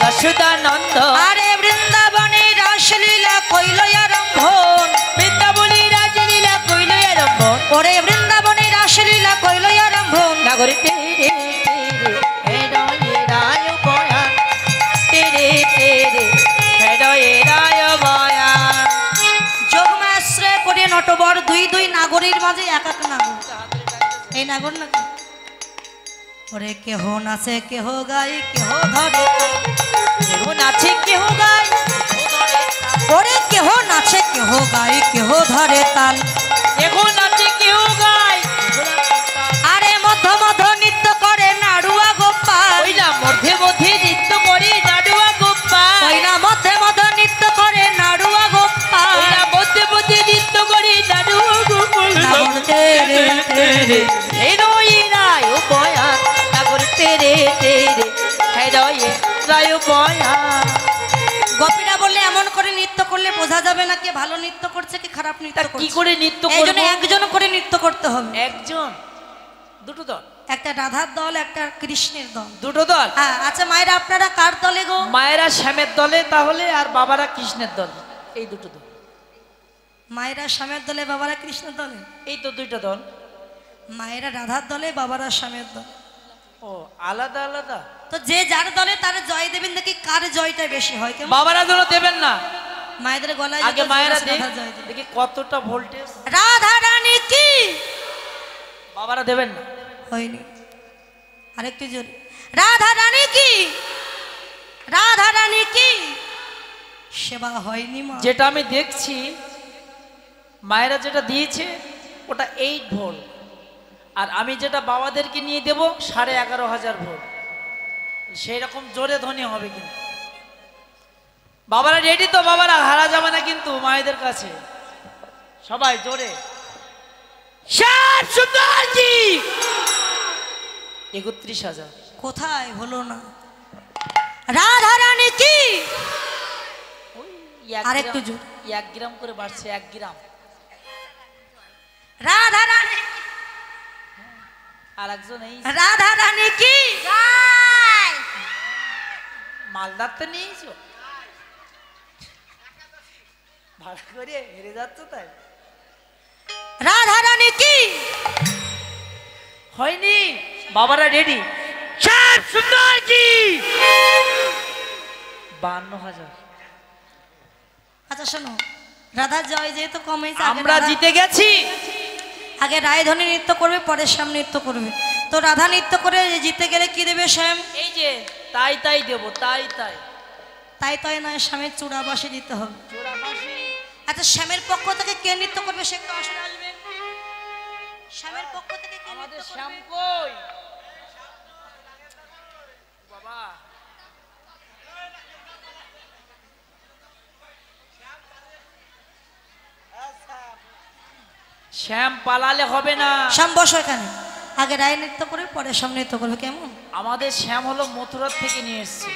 Speaker 1: যশোদানন্দ আরে বৃন্দাবনে রাসলীলা কৈলয়া রম্ভন বৃন্দাবনে রাজলীলা কৈলয়া রম্ভন পরে বৃন্দাবনে রাসলীলা কৈলয়া রম্ভন নাগরিকে নটবর দুই দুই নাগরের মাঝে এক এক নাগর এই নাগর নাকি ওরে কেহ নাচে কেহ গাই কেহ ধরে কেহ নাচে কেহ গাই ওরে কেহ নাচে কেহ গাই কেহ ধরে তাল কেহ নাচে কেহ গাই আরে মধ্য মধ্য নৃত্য করে নাড়ুয়া গোপাল মধ্যে মধ্যে নৃত্য করে না তেরে হৃদয়ে রায় উপয়া সাগর তেরে তেরে হৃদয়ে রায় উপয়া গোপীরা বললে এমন করে নৃত্য করলে বোঝা যাবে না কে ভালো নৃত্য করছে কি খারাপ নৃত্য করছে কি করে নৃত্য এই করব একজন করে নৃত্য করতে হবে একজন দুটো দল একটা রাধার দল একটা কৃষ্ণের দল দুটো দল হ্যাঁ আচ্ছা মায়েরা আপনারা কার দলে গো মায়েরা শ্যামের দলে তাহলে আর বাবারা কৃষ্ণের দল এই দুটো দল মায়েরা শ্যামের দলে বাবারা কৃষ্ণের দলে এই তো দুইটা দল মায়েরা রাধার দলে বাবারা স্বামীর দল ও আলাদা আলাদা তো যে যার দলে তার জয় দেবেন নাকি কার জয়টা বেশি হয় কেমন বাবারা দলে দেবেন না মায়েদের গলায় আগে মায়েরা দেখি কতটা ভোল্টেজ রাধা রানী কি বাবারা দেবেন না হয়নি আরেকটু জোরে রাধা রানী কি রাধা রানী কি সেবা হয়নি মা যেটা আমি দেখছি মায়েরা যেটা দিয়েছে ওটা এইট ভোল্ট আর আমি যেটা বাবাদেরকে নিয়ে দেব সাড়ে এগারো হাজার ভোট সেই রকম জোরে ধনী হবে কিন্তু বাবারা রেডি তো বাবারা হারা যাবে না কিন্তু মায়েদের কাছে সবাই জোরে একত্রিশ হাজার কোথায় হলো না রাধারানী কি এক গ্রাম করে বাড়ছে এক গ্রাম রাধারানী আর এই রাধা রানী কি মালদার তো নিয়েছো ভাড়া করে হেরে যাচ্ছ তাই রাধা রানী কি হয়নি বাবারা রেডি সব সুন্দর কি বান্ন হাজার আচ্ছা শোনো রাধা জয় যেহেতু কমেছে আমরা জিতে গেছি আগে রায়ধনী নৃত্য করবে পরে শ্যাম নৃত্য করবে তো রাধা নৃত্য করে জিতে গেলে কি দেবে শ্যাম এই যে তাই তাই দেব তাই তাই তাই তাই নয় শ্যামের চূড়াবাসী দিতে হবে আচ্ছা শ্যামের পক্ষ থেকে কে নৃত্য করবে সে একটু আসলে আসবে শ্যামের পক্ষ থেকে কে আমাদের করবে বাবা শ্যাম পালালে হবে না শ্যাম বস এখানে আগে রায় নৃত্য করে পরে শ্যাম নৃত্য করবে কেমন আমাদের শ্যাম হলো মথুরার থেকে নিয়ে এসছে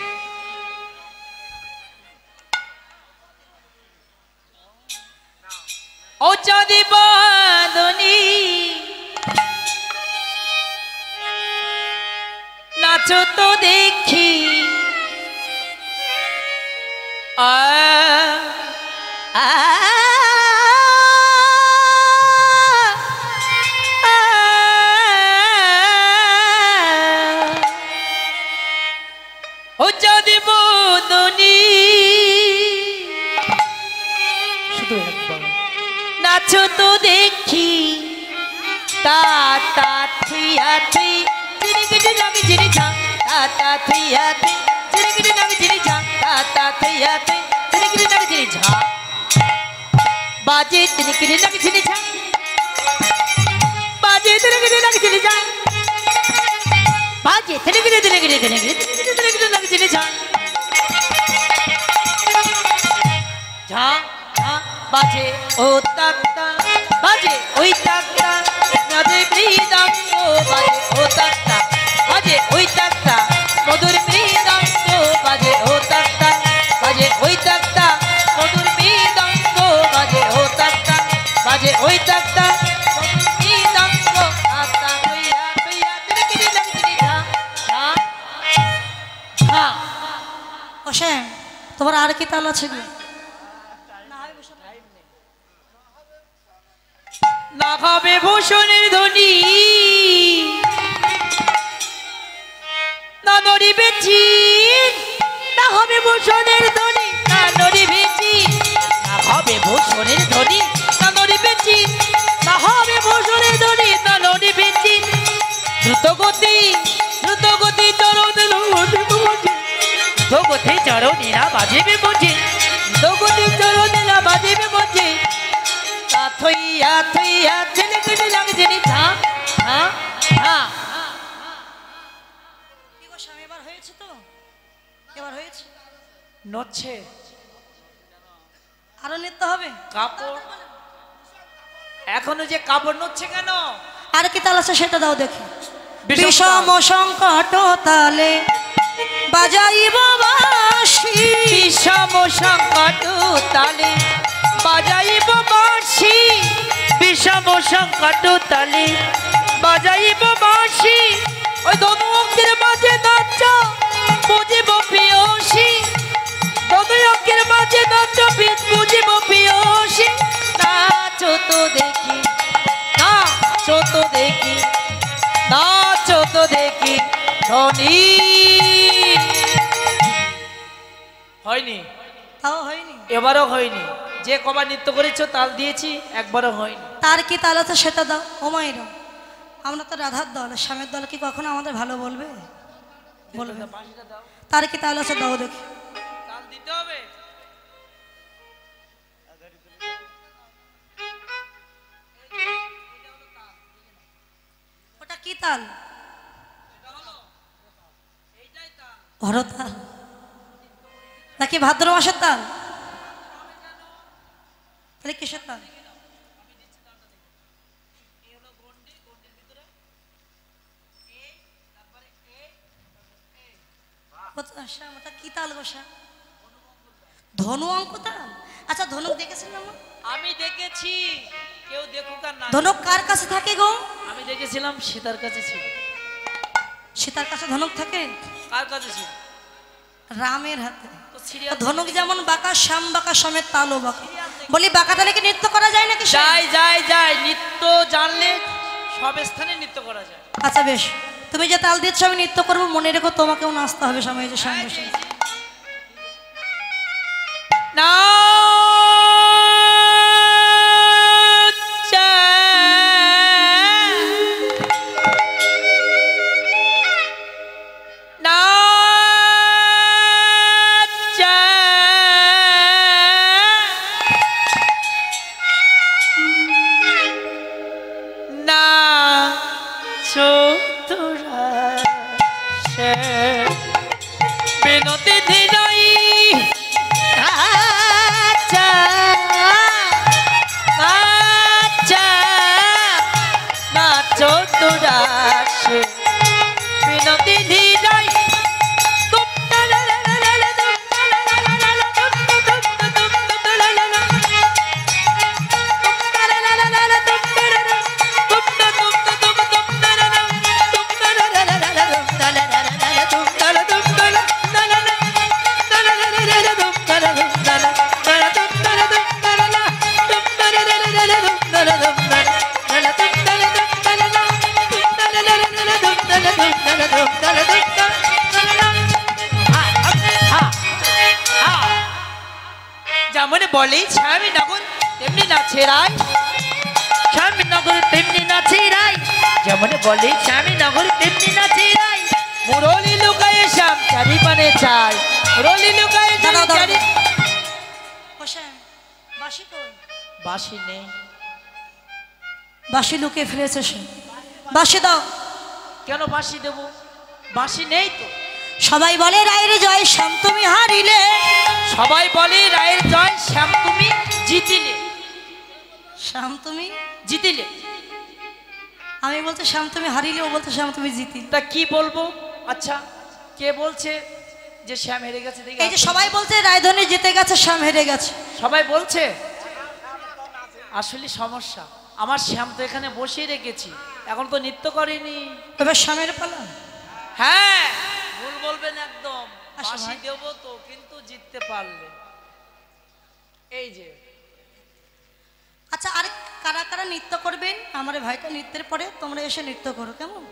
Speaker 1: ও যদি বদনী নাচো তো দেখি আ আ আছো তো দেখি তা তা থিয়া থি জিরে গিটে নামে জিরে ঝা তা তা থিয়া থি জিরে গিটে নামে জিরে ঝা তা তা থিয়া থি জিরে গিটে নামে জিরে ঝা বাজে জিরে গিটে নামে জিরে ঝা বাজে জিরে গিটে নামে জিরে ঝা বাজে জিরে গিটে জিরে গিটে জিরে গিটে জিরে গিটে নামে জিরে ঝা বাজে ও তাক্তা বাজে ওই তাক্তা রাধে মৃদাঙ্গ বাজে ও তাক্তা বাজে ওই তাক্তা মধুর মৃদাঙ্গ বাজে ও তাক্তা বাজে ওই তাক্তা মধুর মৃদাঙ্গ বাজে ও তাক্তা বাজে ওই তাক্তা তোমার আর কি তাল আছে গিয়ে জননী না নড়িবে চিন না হবে ভূষণের ধ্বনি না নড়িবে চিন না হবে ভূষণের ধ্বনি না নড়িবে চিন না হবে ভূষণের ধ্বনি না নড়িবে চিন দ্রুতগতি দ্রুতগতি চরণ দ্রুতগতি চরণী না বাজিবে বুঝি দ্রুতগতি চরণী না বাজিবে বুঝি থইয়া থইয়া হ্যাঁ? হ্যাঁ? হ্যাঁ? এখনো যে কাপড় নচ্ছে কেন আর কি তাল আছে সেটা দাও দেখি বিষম সংকট তালে বাজাইব বাসি বিষম সংকট তালে বাজাইব বাসি বিষম সংকট তালি বাজাইব বাঁশি ওই দনুয়ঙ্কের মাঝে নাচ বুঝিব পিয়সি দনুয়ঙ্কের মাঝে নাচ বুঝিব পিয়সি নাচো তো দেখি নাচো তো দেখি নাচো তো দেখি ধনি হয়নি তাও হয়নি এবারও হয়নি যে কবার নৃত্য করেছো তাল দিয়েছি একবারও হয়নি তার কি তাল আছে সেটা দাও ওমায়ের আমরা তো রাধার দল স্বামীর দল কি কখনো আমাদের ভালো বলবে বলবে তার কি তাল আছে দাও দেখি দিতে হবে ওটা কি তাল হরতাল নাকি ভাদ্র মাসের তাল তাহলে কিসের তাল কি তাল ধনু অঙ্ক তাল আচ্ছা ধনুক আমি দেখেছি কেউ ধনুক কার কাছে থাকে গো আমি দেখেছিলাম সীতার কাছে ছিল সীতার কাছে ধনুক থাকে কার কাছে ছিল রামের হাতে ধনুক যেমন বাঁকা শ্যাম বাঁকা সমেত তালও বাঁকা বলি বাঁকা তালে কি নৃত্য করা যায় নাকি যায় যায় যাই নৃত্য জানলে সব স্থানে নৃত্য করা যায় আচ্ছা বেশ তুমি যে তাল দিচ্ছ আমি নৃত্য করবো মনে রেখো তোমাকেও নাচতে হবে সময় যে সঙ্গে সঙ্গে না দিয়ে ফেলেছে সে বাসি দাও কেন বাসি দেব বাসি নেই তো সবাই বলে রায়ের জয় শ্যাম তুমি হারিলে সবাই বলে রায়ের জয় শ্যাম তুমি জিতিলে শ্যাম তুমি জিতিলে আমি বলতে শ্যাম তুমি হারিলে ও বলতে শ্যাম তুমি জিতিলে তা কি বলবো আচ্ছা কে বলছে যে শ্যাম হেরে গেছে এই যে সবাই বলছে রায়ধনী জিতে গেছে শ্যাম হেরে গেছে সবাই বলছে আসলে সমস্যা আমার শ্যাম তো এখানে বসিয়ে রেখেছি এখন তো নৃত্য করেনি তবে শ্যামের পালা হ্যাঁ ভুল বলবেন একদম বাসি আচ্ছা, দেবো তো কিন্তু জিততে পারলে এই যে আচ্ছা আর কারা কারা নৃত্য করবেন আমার ভাইটা নৃত্যের পরে তোমরা এসে নৃত্য করো কেমন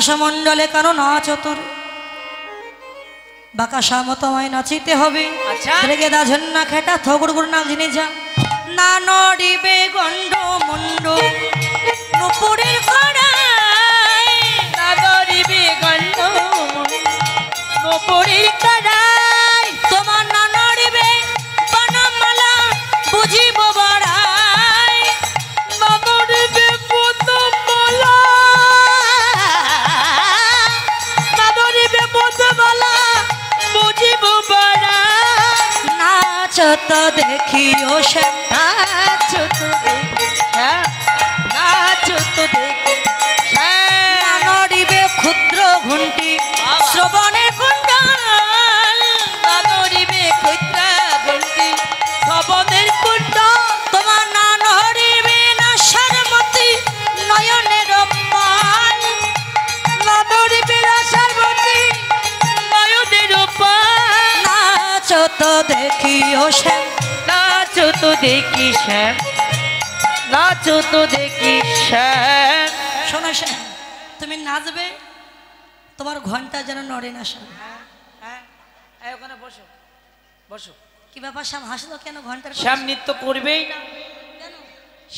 Speaker 1: আকাশমণ্ডলে কারো নাচ তোরে বাঁকা মতো আমায় নাচিতে হবে আচ্ছা। রেগে দা ঝন্না খেটা থগুড় গুড় না জিনে যা না নড়িবে গণ্ড মন্ডল নুপুরের He Kiyosha. শ্যাম নাচো তো দেখি শ্যাম শোনো শ্যাম তুমি নাচবে তোমার ঘন্টা যেন নড়ে না শ্যাম হ্যাঁ, হ্যাঁ, হ্যাঁ, ওখানে বসো বসো কি ব্যাপার শ্যাম হাসলো কেন ঘন্টার শ্যাম নৃত্য করবেই না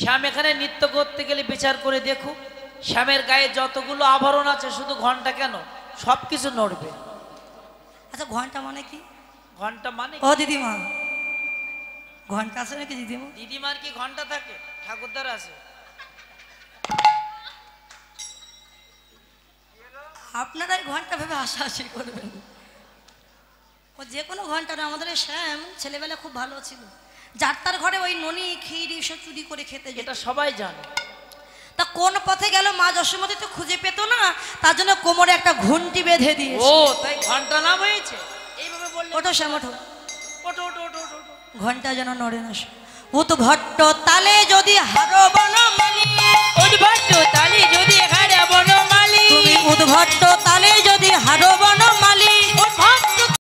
Speaker 1: শ্যাম এখানে নৃত্য করতে গেলে বিচার করে দেখো শ্যামের গায়ে যতগুলো আবরণ আছে শুধু ঘন্টা কেন সব কিছু নড়বে আচ্ছা ঘন্টা মানে কি ঘন্টা মানে ও দিদিমা ঘন্টা আছে নাকি দিদিমা দিদিমার কি ঘন্টা থাকে ঠাকুরদার আছে আপনারাই ঘন্টা ভেবে হাসাহাসি করবেন ও যে কোনো ঘন্টা না আমাদের শ্যাম ছেলেবেলা খুব ভালো ছিল যার তার ঘরে ওই ননি খিরি সব চুরি করে খেতে যেটা সবাই জানে তা কোন পথে গেল মা যশোমতি তো খুঁজে পেত না তার জন্য কোমরে একটা ঘুমটি বেঁধে দিয়ে ও তাই ঘন্টা নাম হয়েছে এইভাবে বললে ওঠো শ্যাম ওঠো ওঠো ওঠো ঘন্টা যেন নড়ে না উদ্ভট্ট তালে যদি হারো বনমালি উদ্ভট্ট তালে যদি হারে বনমালি উদ্ভট্ট তালে যদি হারো বনমালি